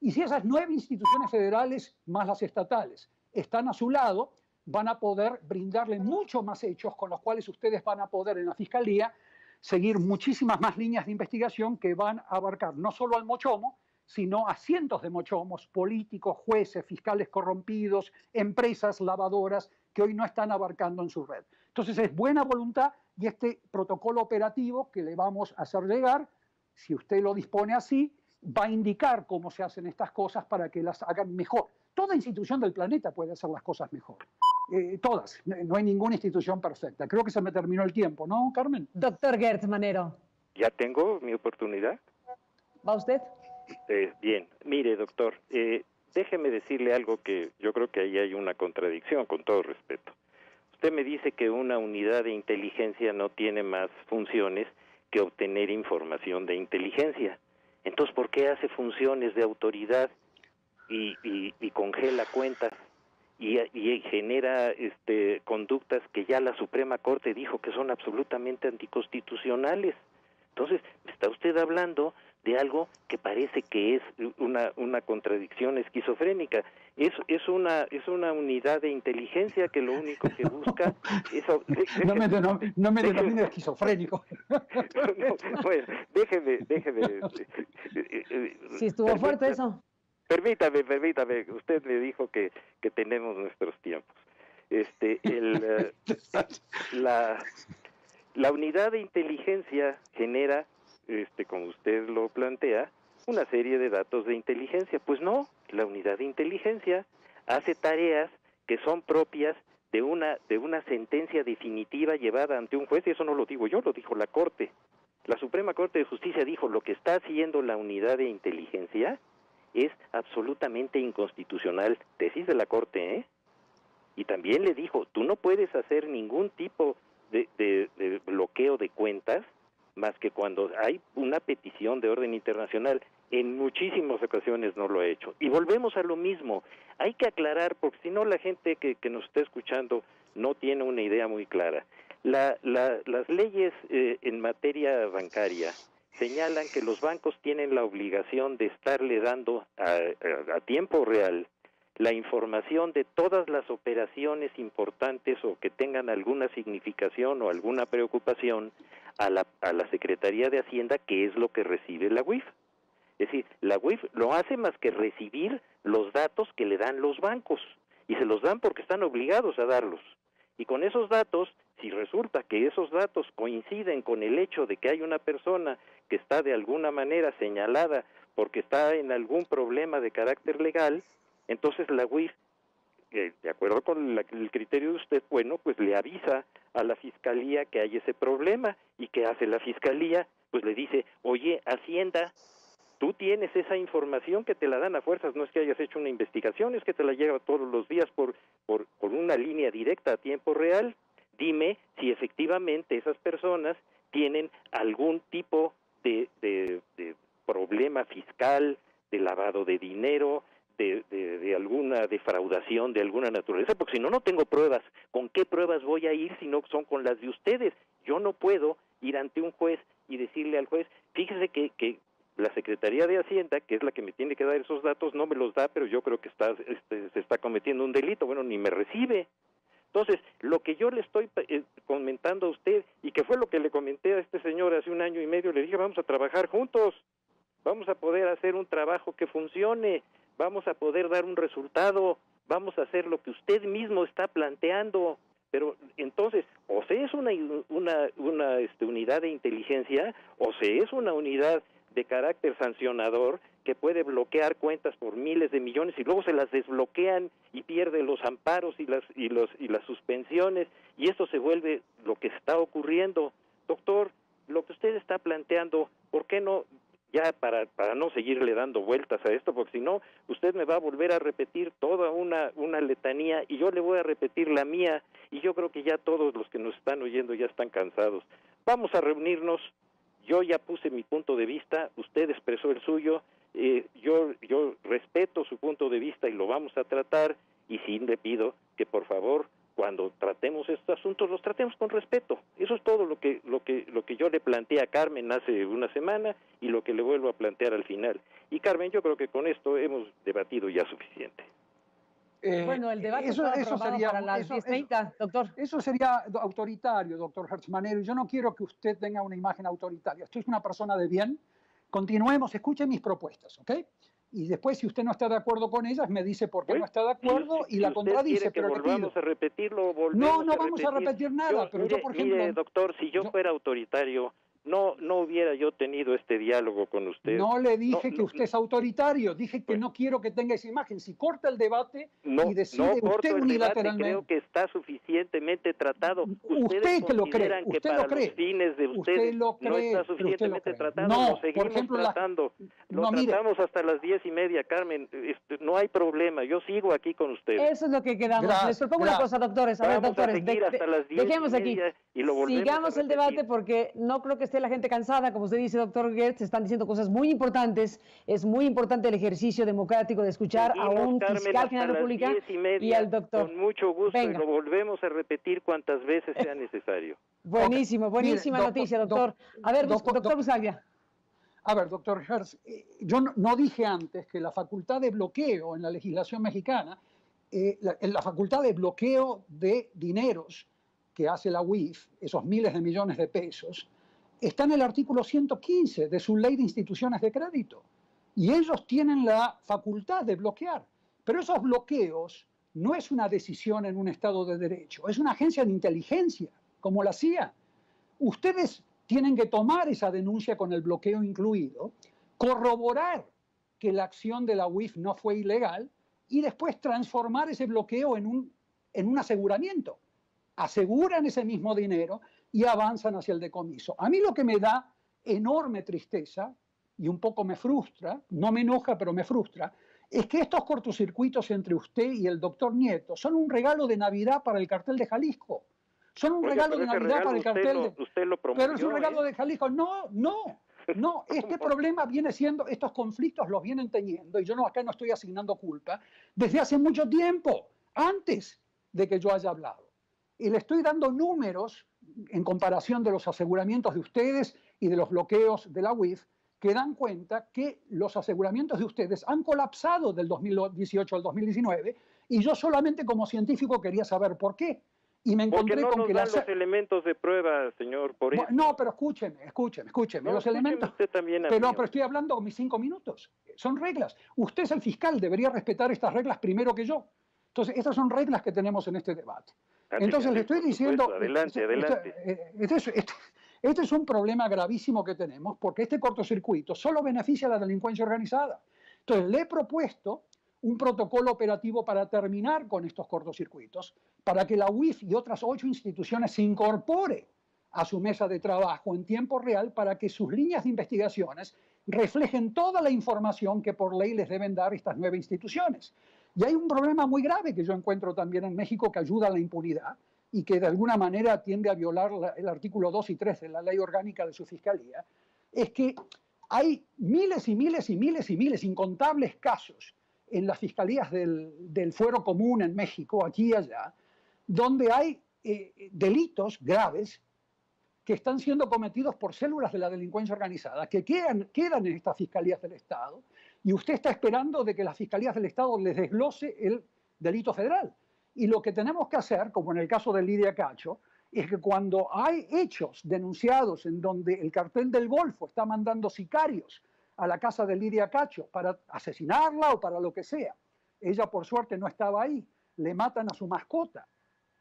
y si esas nueve instituciones federales más las estatales están a su lado, van a poder brindarle mucho más hechos con los cuales ustedes van a poder en la Fiscalía seguir muchísimas más líneas de investigación que van a abarcar no solo al Mochomo, sino a cientos de mochomos, políticos, jueces, fiscales corrompidos, empresas lavadoras que hoy no están abarcando en su red. Entonces es buena voluntad y este protocolo operativo que le vamos a hacer llegar, si usted lo dispone así, va a indicar cómo se hacen estas cosas para que las hagan mejor. Toda institución del planeta puede hacer las cosas mejor. Eh, todas, no hay ninguna institución perfecta. Creo que se me terminó el tiempo, ¿no, Carmen? Doctor Gertz Manero. ¿Ya tengo mi oportunidad? ¿Va usted? Eh, bien, mire, doctor, eh, déjeme decirle algo que yo creo que ahí hay una contradicción, con todo respeto. Usted me dice que una unidad de inteligencia no tiene más funciones que obtener información de inteligencia. Entonces, ¿por qué hace funciones de autoridad y, y, congela cuentas y, y, genera este, conductas que ya la Suprema Corte dijo que son absolutamente anticonstitucionales? Entonces, está usted hablando de algo que parece que es una, una contradicción esquizofrénica. Es, es, una, es una unidad de inteligencia que lo único que busca es... no me, no, me denomine esquizofrénico. bueno, déjeme, déjeme... Sí, estuvo fuerte eso. Permítame, permítame, usted me dijo que, que tenemos nuestros tiempos. Este, el, eh, la, la unidad de inteligencia genera este, como usted lo plantea, una serie de datos de inteligencia. Pues no, la unidad de inteligencia hace tareas que son propias de una, de una sentencia definitiva llevada ante un juez, y eso no lo digo yo, lo dijo la Corte. La Suprema Corte de Justicia dijo lo que está haciendo la unidad de inteligencia es absolutamente inconstitucional. Tesis de la Corte, ¿eh? Y también le dijo, tú no puedes hacer ningún tipo de, de bloqueo de cuentas más que cuando hay una petición de orden internacional. En muchísimas ocasiones no lo ha hecho. Y volvemos a lo mismo. Hay que aclarar, porque si no la gente que, nos está escuchando no tiene una idea muy clara. La, las leyes eh, en materia bancaria señalan que los bancos tienen la obligación de estarle dando a tiempo real la información de todas las operaciones importantes o que tengan alguna significación o alguna preocupación a la, a la Secretaría de Hacienda, que es lo que recibe la UIF. Es decir, la UIF no hace más que recibir los datos que le dan los bancos y se los dan porque están obligados a darlos. Y con esos datos, si resulta que esos datos coinciden con el hecho de que hay una persona que está de alguna manera señalada porque está en algún problema de carácter legal, entonces la UIF, eh, de acuerdo con el criterio de usted, bueno, pues le avisa a la fiscalía que hay ese problema y que hace la fiscalía, pues le dice, oye, Hacienda, tú tienes esa información que te la dan a fuerzas, no es que hayas hecho una investigación, es que te la llega todos los días por, por, por una línea directa a tiempo real. Dime si efectivamente esas personas tienen algún tipo de, de problema fiscal, de lavado de dinero, de, alguna defraudación de alguna naturaleza, porque si no, no tengo pruebas. ¿Con qué pruebas voy a ir si no son con las de ustedes? Yo no puedo ir ante un juez y decirle al juez, fíjese que, que la Secretaría de Hacienda, que es la que me tiene que dar esos datos, no me los da, pero yo creo que está, este, se está cometiendo un delito, bueno, ni me recibe. Entonces, lo que yo le estoy eh, comentando a usted, y que fue lo que le comenté a este señor hace un año y medio, le dije, vamos a trabajar juntos, vamos a poder hacer un trabajo que funcione, vamos a poder dar un resultado, vamos a hacer lo que usted mismo está planteando. Pero entonces, o se es una, una, una este, unidad de inteligencia, o se es una unidad de carácter sancionador que puede bloquear cuentas por miles de millones y luego se las desbloquean y pierde los amparos y las y los y las suspensiones y esto se vuelve lo que está ocurriendo. Doctor, lo que usted está planteando, ¿por qué no ya para, para no seguirle dando vueltas a esto, porque si no, usted me va a volver a repetir toda una, una letanía y yo le voy a repetir la mía y yo creo que ya todos los que nos están oyendo ya están cansados. Vamos a reunirnos, yo ya puse mi punto de vista, usted expresó el suyo, eh, yo, yo respeto su punto de vista y lo vamos a tratar y sí le pido que por favor cuando tratemos estos asuntos los tratemos con respeto. Eso es todo lo que lo que lo que yo le planteé a Carmen hace una semana y lo que le vuelvo a plantear al final. Y Carmen, yo creo que con esto hemos debatido ya suficiente. Eh, bueno, el debate eso, sería, para las doctor. Eso sería autoritario, doctor Hertzmanero. Yo no quiero que usted tenga una imagen autoritaria. Usted es una persona de bien, continuemos, escuche mis propuestas, ¿ok? y después si usted no está de acuerdo con ellas me dice por qué no está de acuerdo y la contradice. pero volvamos a repetirlo, no, no vamos a repetir nada, pero yo por ejemplo... Mire, doctor, si yo fuera autoritario, no, no hubiera yo tenido este diálogo con usted. No le dije que usted es autoritario, dije que no quiero que tenga esa imagen. Si corta el debate y decide usted unilateralmente. creo que está suficientemente tratado. usted que lo cree, usted que lo cree. Los fines de usted lo cree, no está suficientemente tratado. No, lo seguimos por ejemplo, tratando. lo tratamos hasta las diez y media, Carmen. Este, no hay problema. Yo sigo aquí con usted. Eso es lo que quedamos. Les propongo una cosa, doctores. A ver, doctores. dejemos aquí. Y lo Sigamos el debate porque no creo que esté la gente cansada como usted dice, doctor Gertz, están diciendo cosas muy importantes. Es muy importante el ejercicio democrático de escuchar a un fiscal general de la República y, al doctor. Con mucho gusto y lo volvemos a repetir cuantas veces sea necesario. Buenísimo, buenísima noticia, doctor. a ver, doctor, doctor A ver, doctor Hertz, eh, yo no, dije antes que la facultad de bloqueo en la legislación mexicana, eh, la facultad de bloqueo de dineros que hace la UIF, esos miles de millones de pesos, está en el artículo 115 de su ley de instituciones de crédito. Y ellos tienen la facultad de bloquear. Pero esos bloqueos no es una decisión en un Estado de Derecho, es una agencia de inteligencia, como la CIA. Ustedes tienen que tomar esa denuncia con el bloqueo incluido, corroborar que la acción de la UIF no fue ilegal y después transformar ese bloqueo en un, en un aseguramiento. Aseguran ese mismo dinero y avanzan hacia el decomiso. A mí lo que me da enorme tristeza y un poco me frustra, no me enoja, pero me frustra, es que estos cortocircuitos entre usted y el doctor Nieto son un regalo de Navidad para el cartel de Jalisco. Son un regalo de Navidad para el cartel de... Usted lo pero es un regalo ¿eh? de Jalisco. No, no, no. Este problema viene siendo, estos conflictos los vienen teniendo, y yo no acá no estoy asignando culpa, desde hace mucho tiempo, antes de que yo haya hablado. Y le estoy dando números en comparación de los aseguramientos de ustedes y de los bloqueos de la UIF, que dan cuenta que los aseguramientos de ustedes han colapsado del 2018 al 2019 y yo solamente como científico quería saber por qué. Y me encontré no con que dan los elementos de prueba, señor, por eso. No, pero escúcheme, escúcheme, escúcheme. los elementos. Usted también pero, pero estoy hablando con mis cinco minutos. Son reglas. Usted es el fiscal, debería respetar estas reglas primero que yo. Entonces, estas son reglas que tenemos en este debate. Entonces le estoy diciendo, adelante, adelante. Este, este, este, es un problema gravísimo que tenemos porque este cortocircuito solo beneficia a la delincuencia organizada. Entonces le he propuesto un protocolo operativo para terminar con estos cortocircuitos, para que la UIF y otras ocho instituciones se incorpore a su mesa de trabajo en tiempo real para que sus líneas de investigaciones reflejen toda la información que por ley les deben dar estas nueve instituciones. Y hay un problema muy grave que yo encuentro también en México que ayuda a la impunidad y que de alguna manera tiende a violar el artículo 2 y 3 de la ley orgánica de su fiscalía, es que hay miles y miles y miles y miles, incontables casos en las fiscalías del, fuero común en México, aquí y allá, donde hay eh, delitos graves que están siendo cometidos por células de la delincuencia organizada, que quedan, quedan en estas fiscalías del Estado y usted está esperando de que las fiscalías del Estado les desglose el delito federal. Y lo que tenemos que hacer, como en el caso de Lidia Cacho, es que cuando hay hechos denunciados en donde el cartel del Golfo está mandando sicarios a la casa de Lidia Cacho para asesinarla o para lo que sea, ella por suerte no estaba ahí, le matan a su mascota.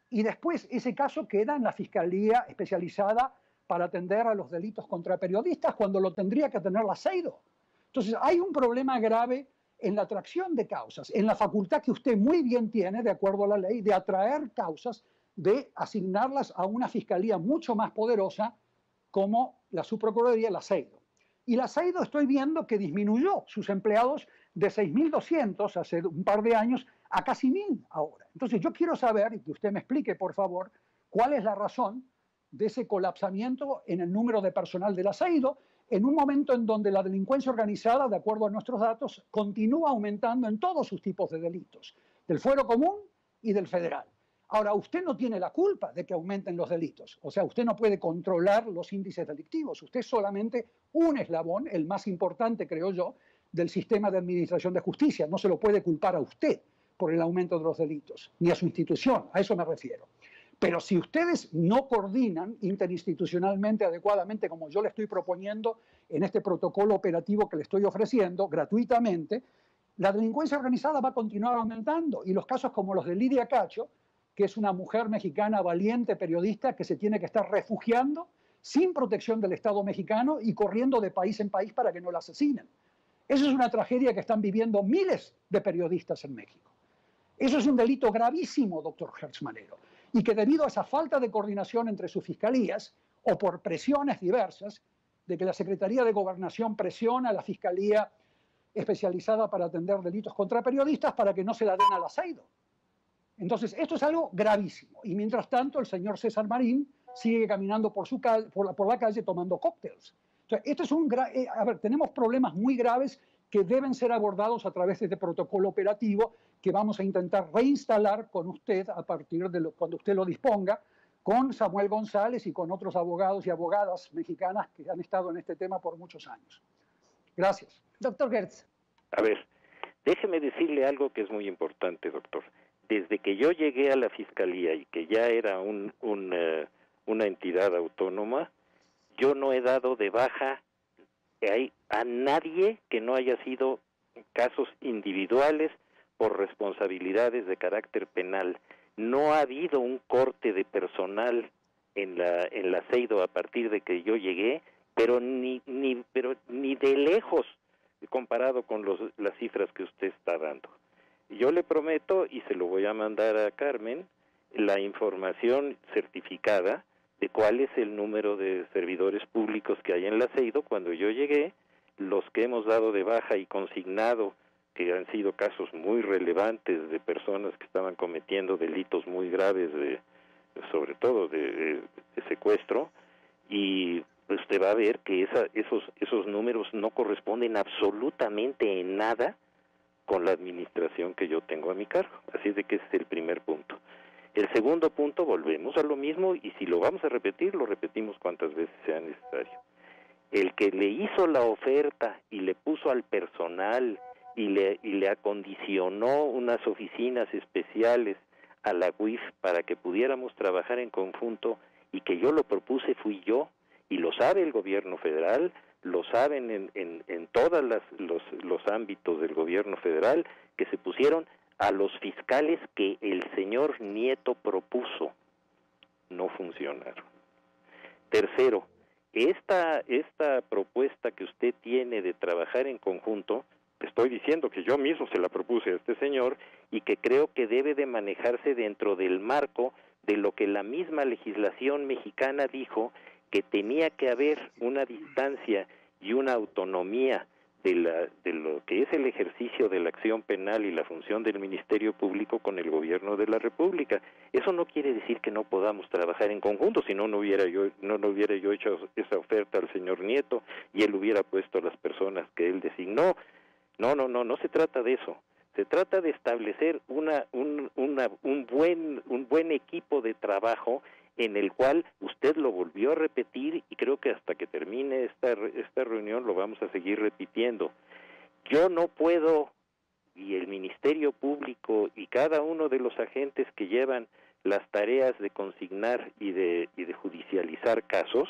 Y después ese caso queda en la Fiscalía especializada para atender a los delitos contra periodistas cuando lo tendría que tener la CEIDO. Entonces, hay un problema grave en la atracción de causas, en la facultad que usted muy bien tiene, de acuerdo a la ley, de atraer causas, de asignarlas a una fiscalía mucho más poderosa como la subprocuraduría, la CEIDO. Y la CEIDO estoy viendo que disminuyó sus empleados de 6.200 hace un par de años a casi 1.000 ahora. Entonces yo quiero saber, y que usted me explique, por favor, cuál es la razón de ese colapsamiento en el número de personal de la CEIDO en un momento en donde la delincuencia organizada, de acuerdo a nuestros datos, continúa aumentando en todos sus tipos de delitos, del fuero común y del federal. Ahora, usted no tiene la culpa de que aumenten los delitos, o sea, usted no puede controlar los índices delictivos, usted es solamente un eslabón, el más importante, creo yo, del sistema de administración de justicia, no se lo puede culpar a usted por el aumento de los delitos, ni a su institución, a eso me refiero. Pero si ustedes no coordinan interinstitucionalmente adecuadamente, como yo le estoy proponiendo en este protocolo operativo que le estoy ofreciendo gratuitamente, la delincuencia organizada va a continuar aumentando. Y los casos como los de Lidia Cacho, que es una mujer mexicana valiente, periodista, que se tiene que estar refugiando sin protección del Estado mexicano y corriendo de país en país para que no la asesinen. Eso es una tragedia que están viviendo miles de periodistas en México. Eso es un delito gravísimo, doctor Hertzmanero, y que debido a esa falta de coordinación entre sus fiscalías o por presiones diversas, de que la Secretaría de Gobernación presiona a la Fiscalía especializada para atender delitos contra periodistas para que no se la den al aceido. Entonces, esto es algo gravísimo. Y mientras tanto, el señor César Marín sigue caminando por, la, calle tomando cócteles. esto es un eh, tenemos problemas muy graves que deben ser abordados a través de este protocolo operativo que vamos a intentar reinstalar con usted a partir de cuando usted lo disponga, con Samuel González y con otros abogados y abogadas mexicanas que han estado en este tema por muchos años. Gracias. Doctor Gertz. A ver, déjeme decirle algo que es muy importante, doctor. Desde que yo llegué a la Fiscalía y que ya era un, un eh, una entidad autónoma, yo no he dado de baja a nadie que no haya sido casos individuales por responsabilidades de carácter penal. No ha habido un corte de personal en la en la CEIDO a partir de que yo llegué, pero ni ni pero ni de lejos comparado con los, las cifras que usted está dando. Yo le prometo y se lo voy a mandar a Carmen la información certificada de cuál es el número de servidores públicos que hay en la CEIDO. Cuando yo llegué, los que hemos dado de baja y consignado, que han sido casos muy relevantes de personas que estaban cometiendo delitos muy graves, de, sobre todo de, secuestro, y usted va a ver que esa, esos, esos números no corresponden absolutamente en nada con la administración que yo tengo a mi cargo. Así de que ese es el primer punto. El segundo punto, volvemos a lo mismo y si lo vamos a repetir, lo repetimos cuantas veces sea necesario. El que le hizo la oferta y le puso al personal y le, y le acondicionó unas oficinas especiales a la UIF para que pudiéramos trabajar en conjunto y que yo lo propuse fui yo y lo sabe el gobierno federal, lo saben en, en, en todos los, los ámbitos del gobierno federal que se pusieron a los fiscales que el señor Nieto propuso no funcionaron. Tercero, esta, esta propuesta que usted tiene de trabajar en conjunto, estoy diciendo que yo mismo se la propuse a este señor y que creo que debe de manejarse dentro del marco de lo que la misma legislación mexicana dijo que tenía que haber una distancia y una autonomía de, la, de lo que es el ejercicio de la acción penal y la función del Ministerio Público con el gobierno de la República. Eso no quiere decir que no podamos trabajar en conjunto, si no no hubiera yo no, no hubiera yo hecho esa oferta al señor Nieto y él hubiera puesto las personas que él designó. No, no, no, no se trata de eso. Se trata de establecer una, un, un buen un buen equipo de trabajo en el cual usted lo volvió a repetir y creo que hasta que termine esta, esta reunión lo vamos a seguir repitiendo. Yo no puedo, y el Ministerio Público y cada uno de los agentes que llevan las tareas de consignar y de, y de judicializar casos,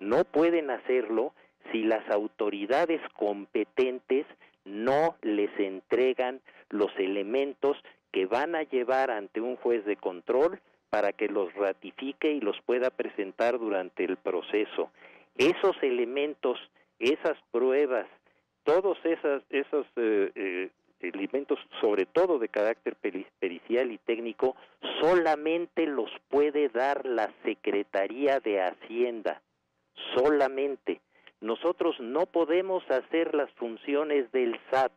no pueden hacerlo si las autoridades competentes no les entregan los elementos que van a llevar ante un juez de control para que los ratifique y los pueda presentar durante el proceso. Esos elementos, esas pruebas, todos esas, esos eh, eh, elementos, sobre todo de carácter pericial y técnico, solamente los puede dar la Secretaría de Hacienda, solamente. Nosotros no podemos hacer las funciones del SAT,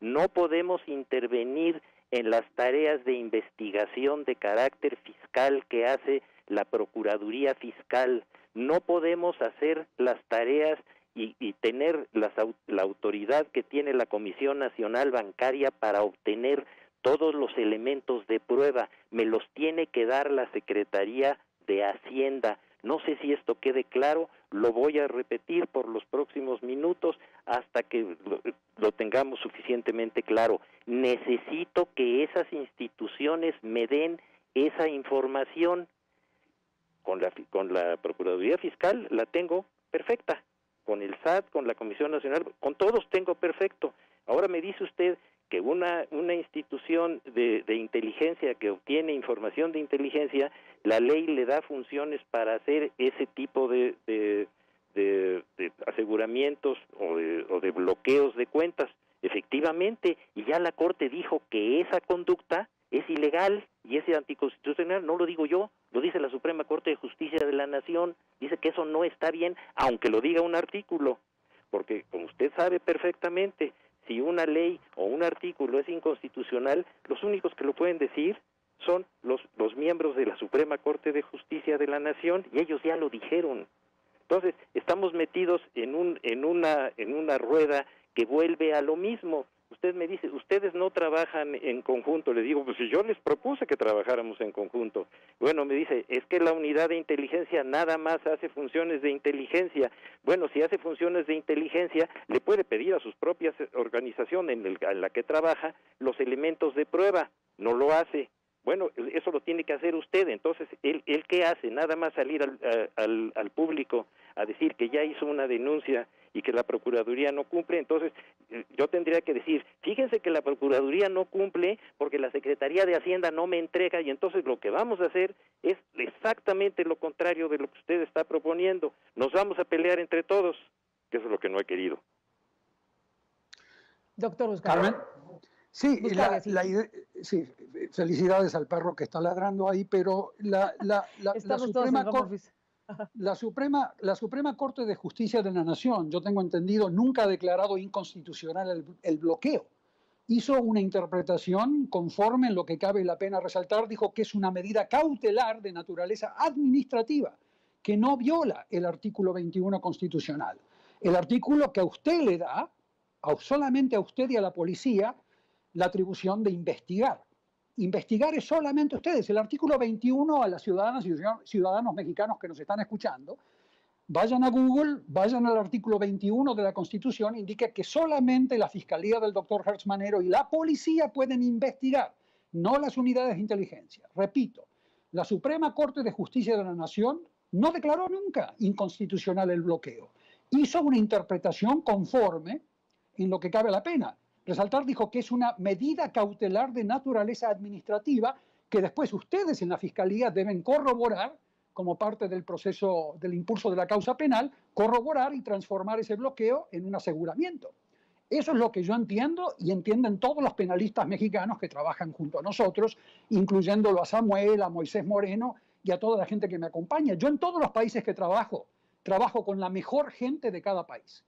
no podemos intervenir en las tareas de investigación de carácter fiscal que hace la Procuraduría Fiscal. No podemos hacer las tareas y, tener la autoridad que tiene la Comisión Nacional Bancaria para obtener todos los elementos de prueba. Me los tiene que dar la Secretaría de Hacienda. No sé si esto quede claro, lo voy a repetir por los próximos minutos hasta que lo, tengamos suficientemente claro. Necesito que esas instituciones me den esa información con la, con la Procuraduría Fiscal la tengo perfecta, con el SAT, con la Comisión Nacional, con todos tengo perfecto. Ahora me dice usted que una, una institución de, de, inteligencia que obtiene información de inteligencia, la ley le da funciones para hacer ese tipo de, de, de aseguramientos o, o de, bloqueos de cuentas. Efectivamente, y ya la Corte dijo que esa conducta es ilegal y es anticonstitucional, no lo digo yo, lo dice la Suprema Corte de Justicia de la Nación, dice que eso no está bien, aunque lo diga un artículo, porque como usted sabe perfectamente, si una ley o un artículo es inconstitucional, los únicos que lo pueden decir son los, los miembros de la Suprema Corte de Justicia de la Nación y ellos ya lo dijeron. Entonces, estamos metidos en, un, en, una, en una rueda que vuelve a lo mismo. Usted me dice, ustedes no trabajan en conjunto. Le digo, pues si yo les propuse que trabajáramos en conjunto. Bueno, me dice, es que la unidad de inteligencia nada más hace funciones de inteligencia. Bueno, si hace funciones de inteligencia, le puede pedir a sus propias organizaciones en, en la que trabaja los elementos de prueba. No lo hace. Bueno, eso lo tiene que hacer usted. Entonces, ¿él, él qué hace? Nada más salir al, al, al público a decir que ya hizo una denuncia y que la Procuraduría no cumple, entonces eh, yo tendría que decir, fíjense que la Procuraduría no cumple porque la Secretaría de Hacienda no me entrega y entonces lo que vamos a hacer es exactamente lo contrario de lo que usted está proponiendo. Nos vamos a pelear entre todos, que eso es lo que no he querido. Doctor Carmen. Sí, la, sí, felicidades al perro que está ladrando ahí, pero la, la, la Suprema Corte la Suprema, la Suprema Corte de Justicia de la Nación, yo tengo entendido, nunca ha declarado inconstitucional el, bloqueo. Hizo una interpretación conforme en lo que cabe la pena resaltar, dijo que es una medida cautelar de naturaleza administrativa, que no viola el artículo 21 constitucional. El artículo que a usted le da, solamente a usted y a la policía, la atribución de investigar investigar es solamente ustedes. El artículo 21 a las ciudadanas y ciudadanos mexicanos que nos están escuchando, vayan a Google, vayan al artículo 21 de la Constitución, indica que solamente la Fiscalía del doctor Hertz Manero y la policía pueden investigar, no las unidades de inteligencia. Repito, la Suprema Corte de Justicia de la Nación no declaró nunca inconstitucional el bloqueo. Hizo una interpretación conforme en lo que cabe la pena. Resaltar dijo que es una medida cautelar de naturaleza administrativa que después ustedes en la Fiscalía deben corroborar como parte del proceso del impulso de la causa penal, corroborar y transformar ese bloqueo en un aseguramiento. Eso es lo que yo entiendo y entienden todos los penalistas mexicanos que trabajan junto a nosotros, incluyéndolo a Samuel, a Moisés Moreno y a toda la gente que me acompaña. Yo en todos los países que trabajo, trabajo con la mejor gente de cada país.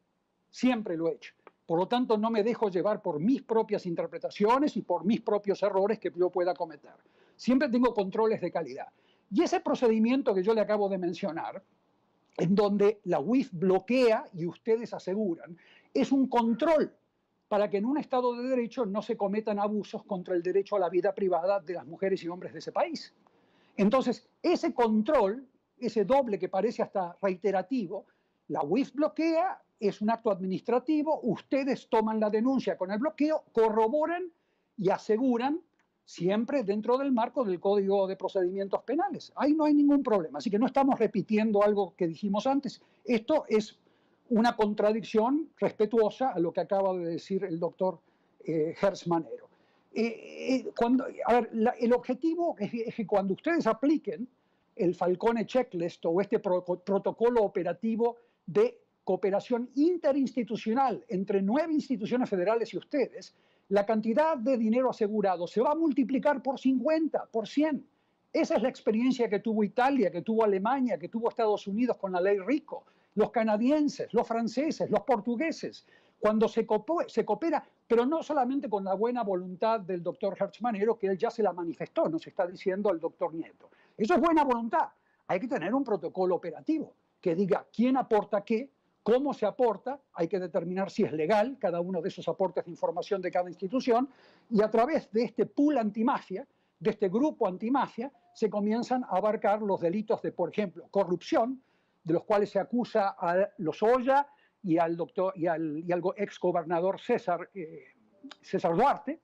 Siempre lo he hecho. Por lo tanto, no me dejo llevar por mis propias interpretaciones y por mis propios errores que yo pueda cometer. Siempre tengo controles de calidad. Y ese procedimiento que yo le acabo de mencionar, en donde la UIF bloquea y ustedes aseguran, es un control para que en un Estado de Derecho no se cometan abusos contra el derecho a la vida privada de las mujeres y hombres de ese país. Entonces, ese control, ese doble que parece hasta reiterativo, la UIF bloquea es un acto administrativo, ustedes toman la denuncia con el bloqueo, corroboran y aseguran siempre dentro del marco del Código de Procedimientos Penales. Ahí no hay ningún problema, así que no estamos repitiendo algo que dijimos antes. Esto es una contradicción respetuosa a lo que acaba de decir el doctor eh. Eh, eh, el objetivo es, que cuando ustedes apliquen el Falcone Checklist o este protocolo operativo de cooperación interinstitucional entre nueve instituciones federales y ustedes, la cantidad de dinero asegurado se va a multiplicar por 50, por 100. Esa es la experiencia que tuvo Italia, que tuvo Alemania, que tuvo Estados Unidos con la ley Rico, los canadienses, los franceses, los portugueses, cuando se, se coopera, pero no solamente con la buena voluntad del doctor Hertzmanero, que él ya se la manifestó, nos está diciendo el doctor Nieto. Eso es buena voluntad. Hay que tener un protocolo operativo que diga quién aporta qué, cómo se aporta, hay que determinar si es legal cada uno de esos aportes de información de cada institución, y a través de este pool antimafia, de este grupo antimafia, se comienzan a abarcar los delitos de, por ejemplo, corrupción, de los cuales se acusa a Lozoya y al, doctor, y al, y ex gobernador César, eh, César Duarte,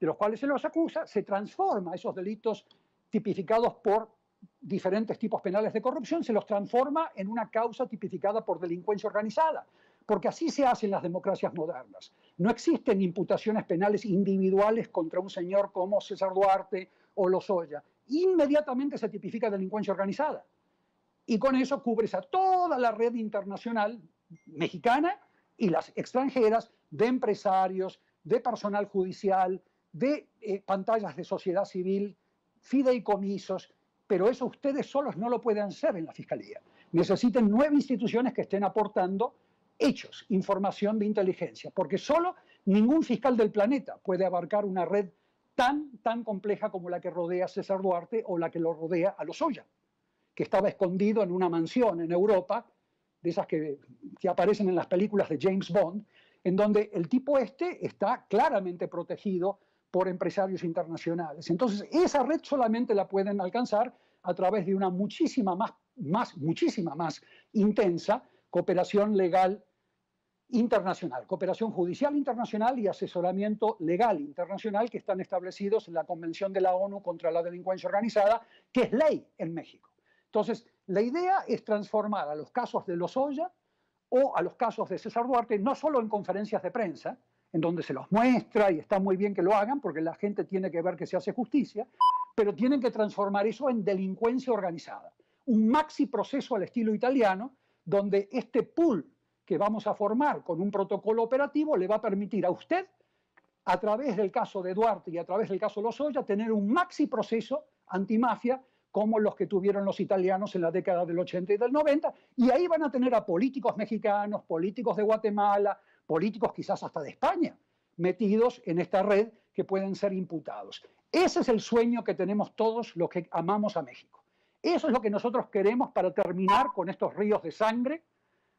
de los cuales se los acusa, se transforma esos delitos tipificados por diferentes tipos penales de corrupción, se los transforma en una causa tipificada por delincuencia organizada, porque así se hace en las democracias modernas. No existen imputaciones penales individuales contra un señor como César Duarte o Lozoya. Inmediatamente se tipifica delincuencia organizada. Y con eso cubres a toda la red internacional mexicana y las extranjeras de empresarios, de personal judicial, de eh, pantallas de sociedad civil, fideicomisos, pero eso ustedes solos no lo pueden hacer en la Fiscalía. Necesitan nueve instituciones que estén aportando hechos, información de inteligencia, porque solo ningún fiscal del planeta puede abarcar una red tan, tan compleja como la que rodea a César Duarte o la que lo rodea a Lozoya, que estaba escondido en una mansión en Europa, de esas que, que aparecen en las películas de James Bond, en donde el tipo este está claramente protegido por empresarios internacionales. Entonces, esa red solamente la pueden alcanzar a través de una muchísima más, más, muchísima más intensa cooperación legal internacional, cooperación judicial internacional y asesoramiento legal internacional que están establecidos en la Convención de la ONU contra la Delincuencia Organizada, que es ley en México. Entonces, la idea es transformar a los casos de Lozoya o a los casos de César Duarte, no solo en conferencias de prensa, en donde se los muestra y está muy bien que lo hagan porque la gente tiene que ver que se hace justicia, pero tienen que transformar eso en delincuencia organizada. Un maxi proceso al estilo italiano, donde este pool que vamos a formar con un protocolo operativo le va a permitir a usted, a través del caso de Duarte y a través del caso Lozoya, tener un maxi proceso antimafia como los que tuvieron los italianos en la década del 80 y del 90, y ahí van a tener a políticos mexicanos, políticos de Guatemala, políticos quizás hasta de España, metidos en esta red que pueden ser imputados. Ese es el sueño que tenemos todos los que amamos a México. Eso es lo que nosotros queremos para terminar con estos ríos de sangre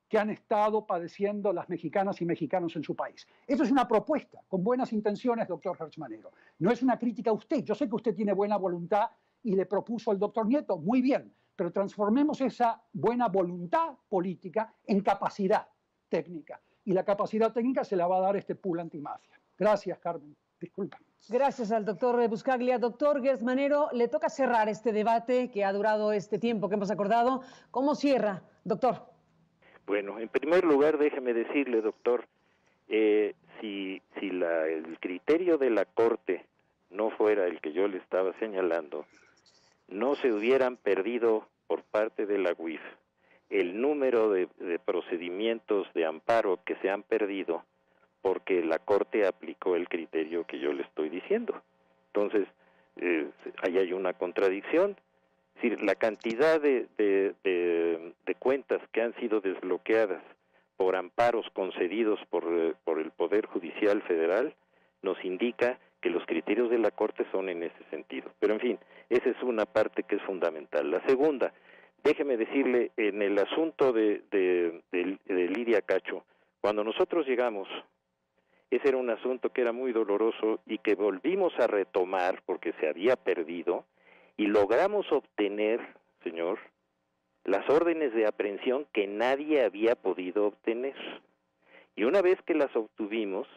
que han estado padeciendo las mexicanas y mexicanos en su país. Eso es una propuesta, con buenas intenciones, doctor Hertzmanero. No es una crítica a usted. Yo sé que usted tiene buena voluntad y le propuso al doctor Nieto, muy bien, pero transformemos esa buena voluntad política en capacidad técnica y la capacidad técnica se la va a dar este pool antimafia. Gracias, Carmen. Disculpa. Gracias al doctor Buscaglia. Doctor Gersmanero, le toca cerrar este debate que ha durado este tiempo que hemos acordado. ¿Cómo cierra, doctor? Bueno, en primer lugar, déjeme decirle, doctor, eh, si, si la, el criterio de la Corte no fuera el que yo le estaba señalando, no se hubieran perdido por parte de la UIF el número de, procedimientos de amparo que se han perdido porque la Corte aplicó el criterio que yo le estoy diciendo. Entonces, eh, ahí hay una contradicción. Es decir, la cantidad de, de, cuentas que han sido desbloqueadas por amparos concedidos por, eh, por el Poder Judicial Federal nos indica que los criterios de la Corte son en ese sentido. Pero en fin, esa es una parte que es fundamental. La segunda, déjeme decirle, en el asunto de, Lidia Cacho, cuando nosotros llegamos, ese era un asunto que era muy doloroso y que volvimos a retomar porque se había perdido y logramos obtener, señor, las órdenes de aprehensión que nadie había podido obtener. Y una vez que las obtuvimos,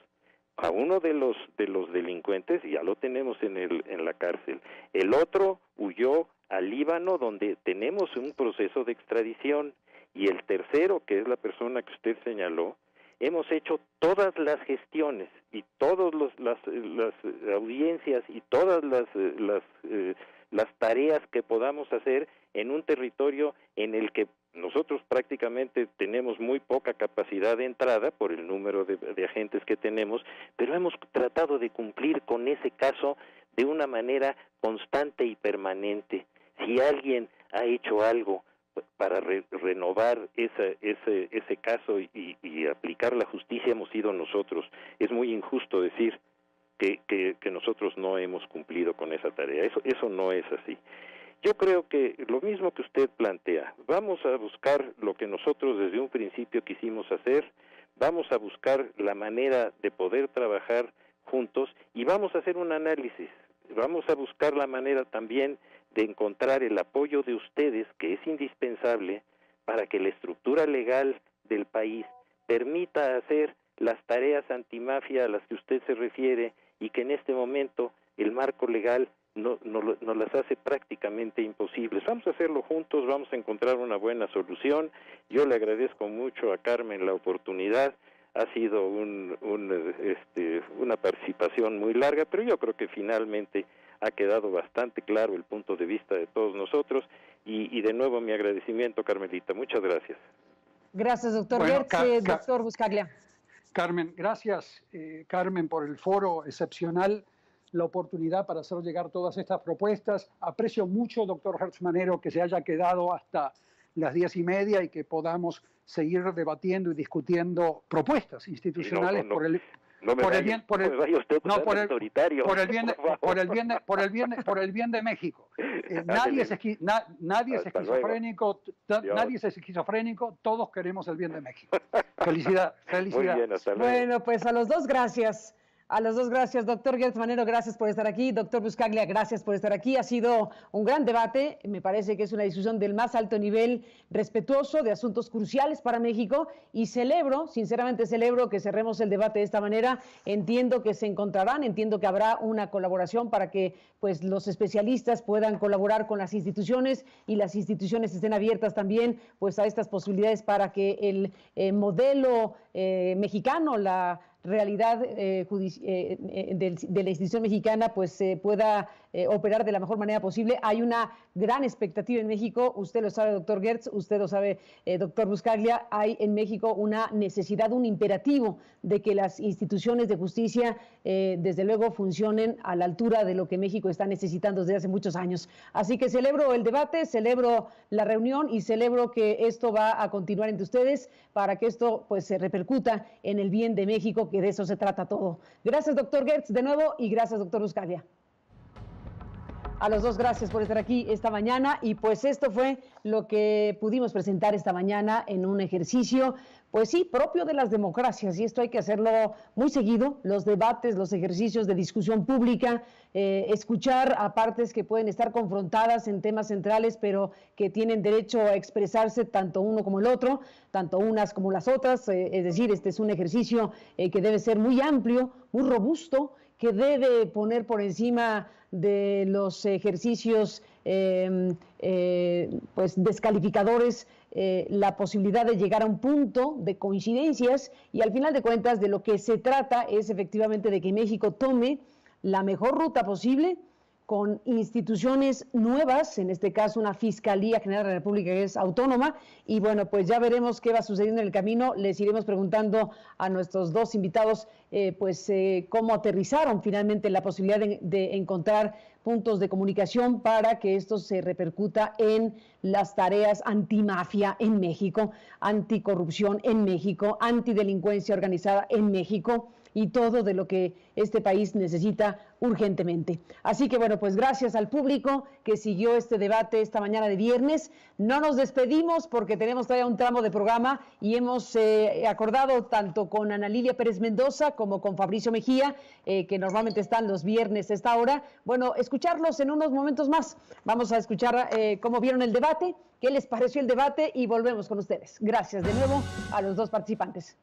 a uno de los de los delincuentes ya lo tenemos en el en la cárcel. El otro huyó al Líbano donde tenemos un proceso de extradición y el tercero, que es la persona que usted señaló, hemos hecho todas las gestiones y todas las, las audiencias y todas las, eh, las tareas que podamos hacer en un territorio en el que nosotros prácticamente tenemos muy poca capacidad de entrada por el número de, agentes que tenemos, pero hemos tratado de cumplir con ese caso de una manera constante y permanente si alguien ha hecho algo para renovar ese, ese, ese caso y, aplicar la justicia hemos sido nosotros. Es muy injusto decir que, que, nosotros no hemos cumplido con esa tarea. Eso, eso no es así. Yo creo que lo mismo que usted plantea, vamos a buscar lo que nosotros desde un principio quisimos hacer, vamos a buscar la manera de poder trabajar juntos y vamos a hacer un análisis, vamos a buscar la manera también de encontrar el apoyo de ustedes, que es indispensable para que la estructura legal del país permita hacer las tareas antimafia a las que usted se refiere y que en este momento el marco legal no, no, nos las hace prácticamente imposibles. Vamos a hacerlo juntos, vamos a encontrar una buena solución. Yo le agradezco mucho a Carmen la oportunidad. Ha sido un, un, este, una participación muy larga, pero yo creo que finalmente ha quedado bastante claro el punto de vista de todos nosotros. Y, y de nuevo mi agradecimiento, Carmelita. Muchas gracias. Gracias, doctor bueno, Gertz, doctor Buscaglia. Carmen, gracias, eh, Carmen, por el foro excepcional la oportunidad para hacer llegar todas estas propuestas. Aprecio mucho, doctor Hertzmanero, que se haya quedado hasta las diez y media y que podamos seguir debatiendo y discutiendo propuestas institucionales por el por el bien por el, no, por el, por el bien por el bien por el bien por el bien de México. Eh, nadie es nadie es esquizofrénico nadie es esquizofrénico todos queremos el bien de México. Felicidad felicidad. bueno pues a los dos gracias a los dos, gracias. Doctor Gertz Manero, gracias por estar aquí. Doctor Buscaglia, gracias por estar aquí. Ha sido un gran debate. Me parece que es una discusión del más alto nivel, respetuoso de asuntos cruciales para México. Y celebro, sinceramente celebro que cerremos el debate de esta manera. Entiendo que se encontrarán, entiendo que habrá una colaboración para que pues, los especialistas puedan colaborar con las instituciones y las instituciones estén abiertas también pues, a estas posibilidades para que el eh, modelo eh, mexicano, la realidad eh, eh, eh de, la institución mexicana pues se pueda operar de la mejor manera posible. Hay una gran expectativa en México, usted lo sabe, doctor Gertz, usted lo sabe, doctor Buscaglia, hay en México una necesidad, un imperativo de que las instituciones de justicia, desde luego, funcionen a la altura de lo que México está necesitando desde hace muchos años. Así que celebro el debate, celebro la reunión y celebro que esto va a continuar entre ustedes para que esto pues se repercuta en el bien de México que de eso se trata todo. Gracias, doctor Gertz, de nuevo, y gracias, doctor Buscalia. A los dos, gracias por estar aquí esta mañana. Y pues esto fue lo que pudimos presentar esta mañana en un ejercicio, pues sí, propio de las democracias. Y esto hay que hacerlo muy seguido, los debates, los ejercicios de discusión pública, eh, escuchar a partes que pueden estar confrontadas en temas centrales, pero que tienen derecho a expresarse tanto uno como el otro, tanto unas como las otras. Eh, es decir, este es un ejercicio eh, que debe ser muy amplio, muy robusto que debe poner por encima de los ejercicios em, pues descalificadores eh, la posibilidad de llegar a un punto de coincidencias y al final de cuentas de lo que se trata es efectivamente de que México tome la mejor ruta posible con instituciones nuevas, en este caso una Fiscalía General de la República que es autónoma, y bueno, pues ya veremos qué va sucediendo en el camino. Les iremos preguntando a nuestros dos invitados, eh, pues eh, cómo aterrizaron finalmente la posibilidad de, encontrar puntos de comunicación para que esto se repercuta en las tareas antimafia en México, anticorrupción en México, antidelincuencia organizada en México y todo de lo que este país necesita urgentemente. Así que bueno, pues gracias al público que siguió este debate esta mañana de viernes. No nos despedimos porque tenemos todavía un tramo de programa y hemos eh, acordado tanto con Ana Lilia Pérez Mendoza como con Fabricio Mejía, eh, que normalmente están los viernes a esta hora. Bueno, escucharlos en unos momentos más. Vamos a escuchar eh, cómo vieron el debate, qué les pareció el debate y volvemos con ustedes. Gracias de nuevo a los dos participantes.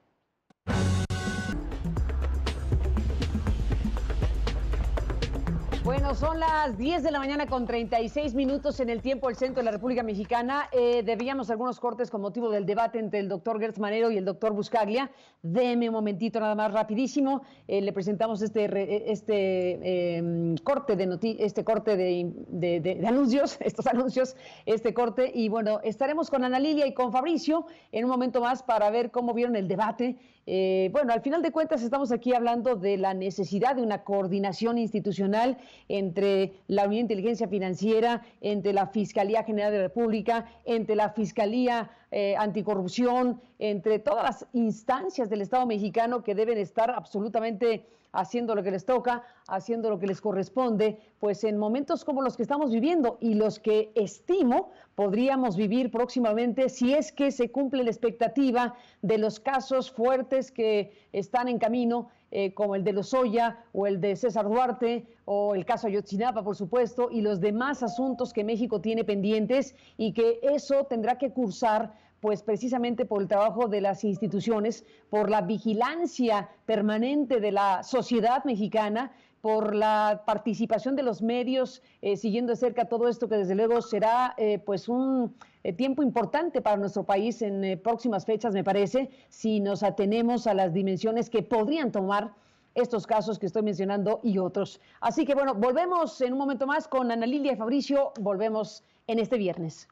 Bueno, son las 10 de la mañana con 36 minutos en el tiempo del centro de la República Mexicana. Eh, debíamos algunos cortes con motivo del debate entre el doctor Gertz Manero y el doctor Buscaglia. Deme un momentito nada más rapidísimo. Eh, le presentamos este, este em, corte de este corte de, de, anuncios, estos anuncios, este corte. Y bueno, estaremos con Ana Lilia y con Fabricio en un momento más para ver cómo vieron el debate eh, bueno, al final de cuentas estamos aquí hablando de la necesidad de una coordinación institucional entre la Unión de Inteligencia Financiera, entre la Fiscalía General de la República, entre la Fiscalía eh, Anticorrupción, entre todas las instancias del Estado mexicano que deben estar absolutamente haciendo lo que les toca, haciendo lo que les corresponde, pues en momentos como los que estamos viviendo y los que estimo podríamos vivir próximamente si es que se cumple la expectativa de los casos fuertes que están en camino, eh, como el de Lozoya o el de César Duarte o el caso Ayotzinapa, por supuesto, y los demás asuntos que México tiene pendientes y que eso tendrá que cursar pues precisamente por el trabajo de las instituciones, por la vigilancia permanente de la sociedad mexicana por la participación de los medios, eh, siguiendo de cerca todo esto que desde luego será eh, pues un eh, tiempo importante para nuestro país en próximas fechas, me parece, si nos atenemos a las dimensiones que podrían tomar estos casos que estoy mencionando y otros. Así que bueno, volvemos en un momento más con Ana Lilia y Fabricio, volvemos en este viernes.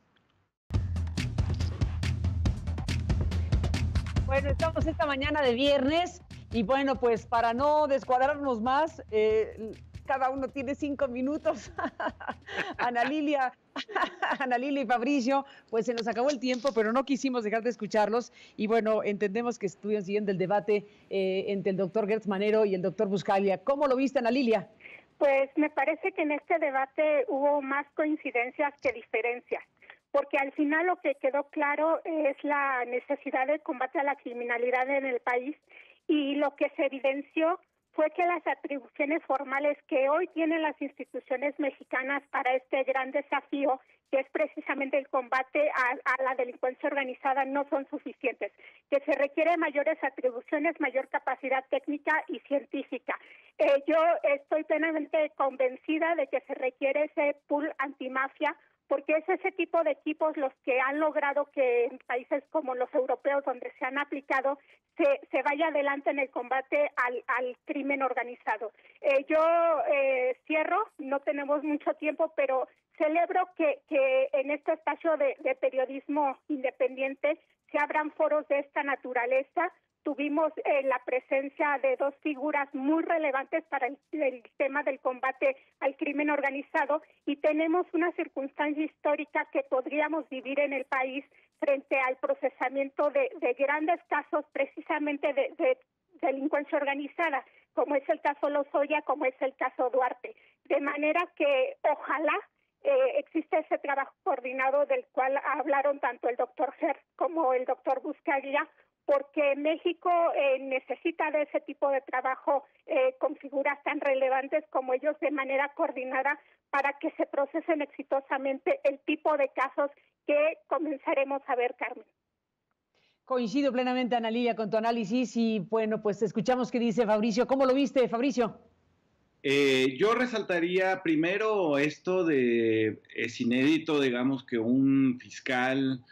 Bueno, estamos esta mañana de viernes y bueno, pues para no descuadrarnos más, eh, cada uno tiene cinco minutos. Ana Lilia, Ana Lilia y Fabricio, pues se nos acabó el tiempo, pero no quisimos dejar de escucharlos. Y bueno, entendemos que estuvieron siguiendo el debate eh, entre el doctor Gertz Manero y el doctor Buscalia. ¿Cómo lo viste, Ana Lilia? Pues me parece que en este debate hubo más coincidencias que diferencias porque al final lo que quedó claro es la necesidad de combate a la criminalidad en el país y lo que se evidenció fue que las atribuciones formales que hoy tienen las instituciones mexicanas para este gran desafío, que es precisamente el combate a, la delincuencia organizada, no son suficientes, que se requiere mayores atribuciones, mayor capacidad técnica y científica. Eh, yo estoy plenamente convencida de que se requiere ese pool antimafia porque es ese tipo de equipos los que han logrado que en países como los europeos, donde se han aplicado, se, se vaya adelante en el combate al, crimen organizado. Eh, yo eh, cierro, no tenemos mucho tiempo, pero celebro que, en este espacio de periodismo independiente se abran foros de esta naturaleza tuvimos eh, la presencia de dos figuras muy relevantes para el, tema del combate al crimen organizado y tenemos una circunstancia histórica que podríamos vivir en el país frente al procesamiento de, grandes casos precisamente de, delincuencia organizada, como es el caso Lozoya, como es el caso Duarte. De manera que ojalá eh, existe ese trabajo coordinado del cual hablaron tanto el doctor Hertz como el doctor Buscaglia porque México eh, necesita de ese tipo de trabajo eh, con figuras tan relevantes como ellos de manera coordinada para que se procesen exitosamente el tipo de casos que comenzaremos a ver, Carmen. Coincido plenamente, Ana Lilia, con tu análisis y bueno, pues escuchamos qué dice Fabricio. ¿Cómo lo viste, Fabricio? Eh, yo resaltaría primero esto de, es inédito, digamos, que un fiscal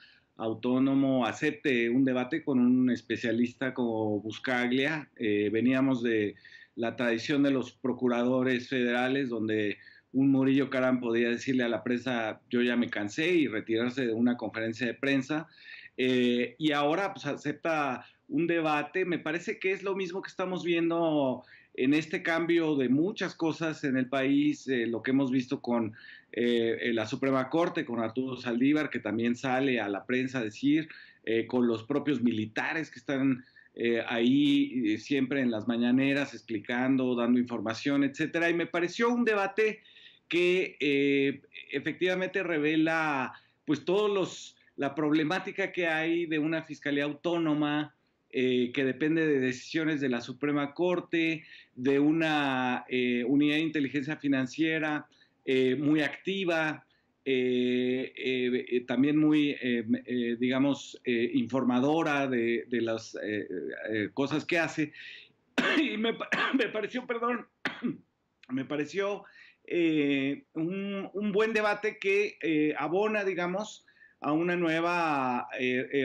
autónomo acepte un debate con un especialista como Buscaglia. Eh, veníamos de la tradición de los procuradores federales, donde un Murillo Caram podía decirle a la prensa, yo ya me cansé y retirarse de una conferencia de prensa. Eh, y ahora pues, acepta un debate. Me parece que es lo mismo que estamos viendo en este cambio de muchas cosas en el país, eh, lo que hemos visto con eh, la Suprema Corte, con Arturo Saldívar, que también sale a la prensa a decir, eh, con los propios militares que están ahí siempre en las mañaneras explicando, dando información, etcétera. Y me pareció un debate que efectivamente revela pues todos los la problemática que hay de una fiscalía autónoma, eh, que depende de decisiones de la Suprema Corte, de una eh, unidad de inteligencia financiera eh, muy activa, también muy, digamos, informadora de, las cosas que hace. Y me, pareció, perdón, me pareció un, un, buen debate que abona, digamos, a una nueva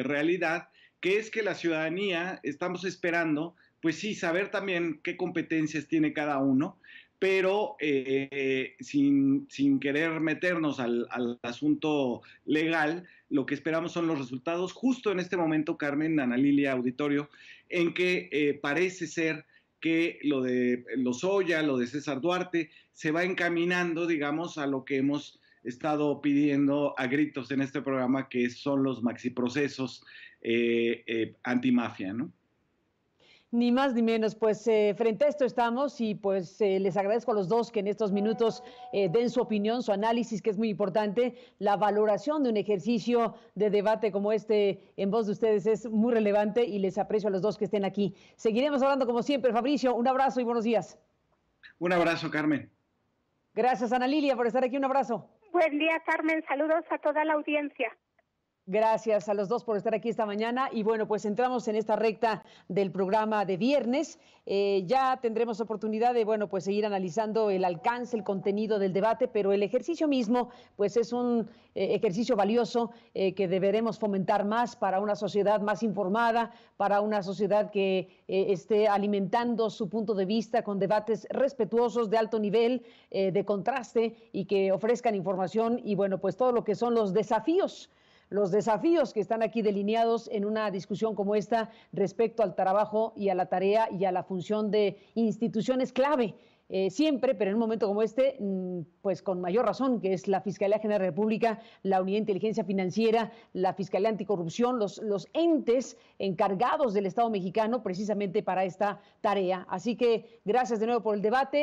realidad que es que la ciudadanía estamos esperando, pues sí, saber también qué competencias tiene cada uno, pero eh, sin, querer meternos al, asunto legal, lo que esperamos son los resultados justo en este momento, Carmen, Ana Lilia, auditorio, en que eh, parece ser que lo de Lozoya, lo de César Duarte, se va encaminando, digamos, a lo que hemos estado pidiendo a gritos en este programa, que son los maxiprocesos eh, eh, antimafia, ¿no? Ni más ni menos, pues eh, frente a esto estamos y pues eh, les agradezco a los dos que en estos minutos den su opinión, su análisis, que es muy importante. La valoración de un ejercicio de debate como este en voz de ustedes es muy relevante y les aprecio a los dos que estén aquí. Seguiremos hablando como siempre. Fabricio, un abrazo y buenos días. Un abrazo, Carmen. Gracias, Ana Lilia, por estar aquí. Un abrazo. Buen día, Carmen. Saludos a toda la audiencia. Gracias a los dos por estar aquí esta mañana. Y bueno, pues entramos en esta recta del programa de viernes. Eh, ya tendremos oportunidad de, bueno, pues seguir analizando el alcance, el contenido del debate, pero el ejercicio mismo, pues es un eh, ejercicio valioso eh, que deberemos fomentar más para una sociedad más informada, para una sociedad que esté alimentando su punto de vista con debates respetuosos, de alto nivel, de contraste y que ofrezcan información y, bueno, pues todo lo que son los desafíos los desafíos que están aquí delineados en una discusión como esta respecto al trabajo y a la tarea y a la función de instituciones clave. Eh, siempre, pero en un momento como este, mm, pues con mayor razón, que es la Fiscalía General de la República, la Unidad de Inteligencia Financiera, la Fiscalía Anticorrupción, los, los entes encargados del Estado mexicano precisamente para esta tarea. Así que gracias de nuevo por el debate.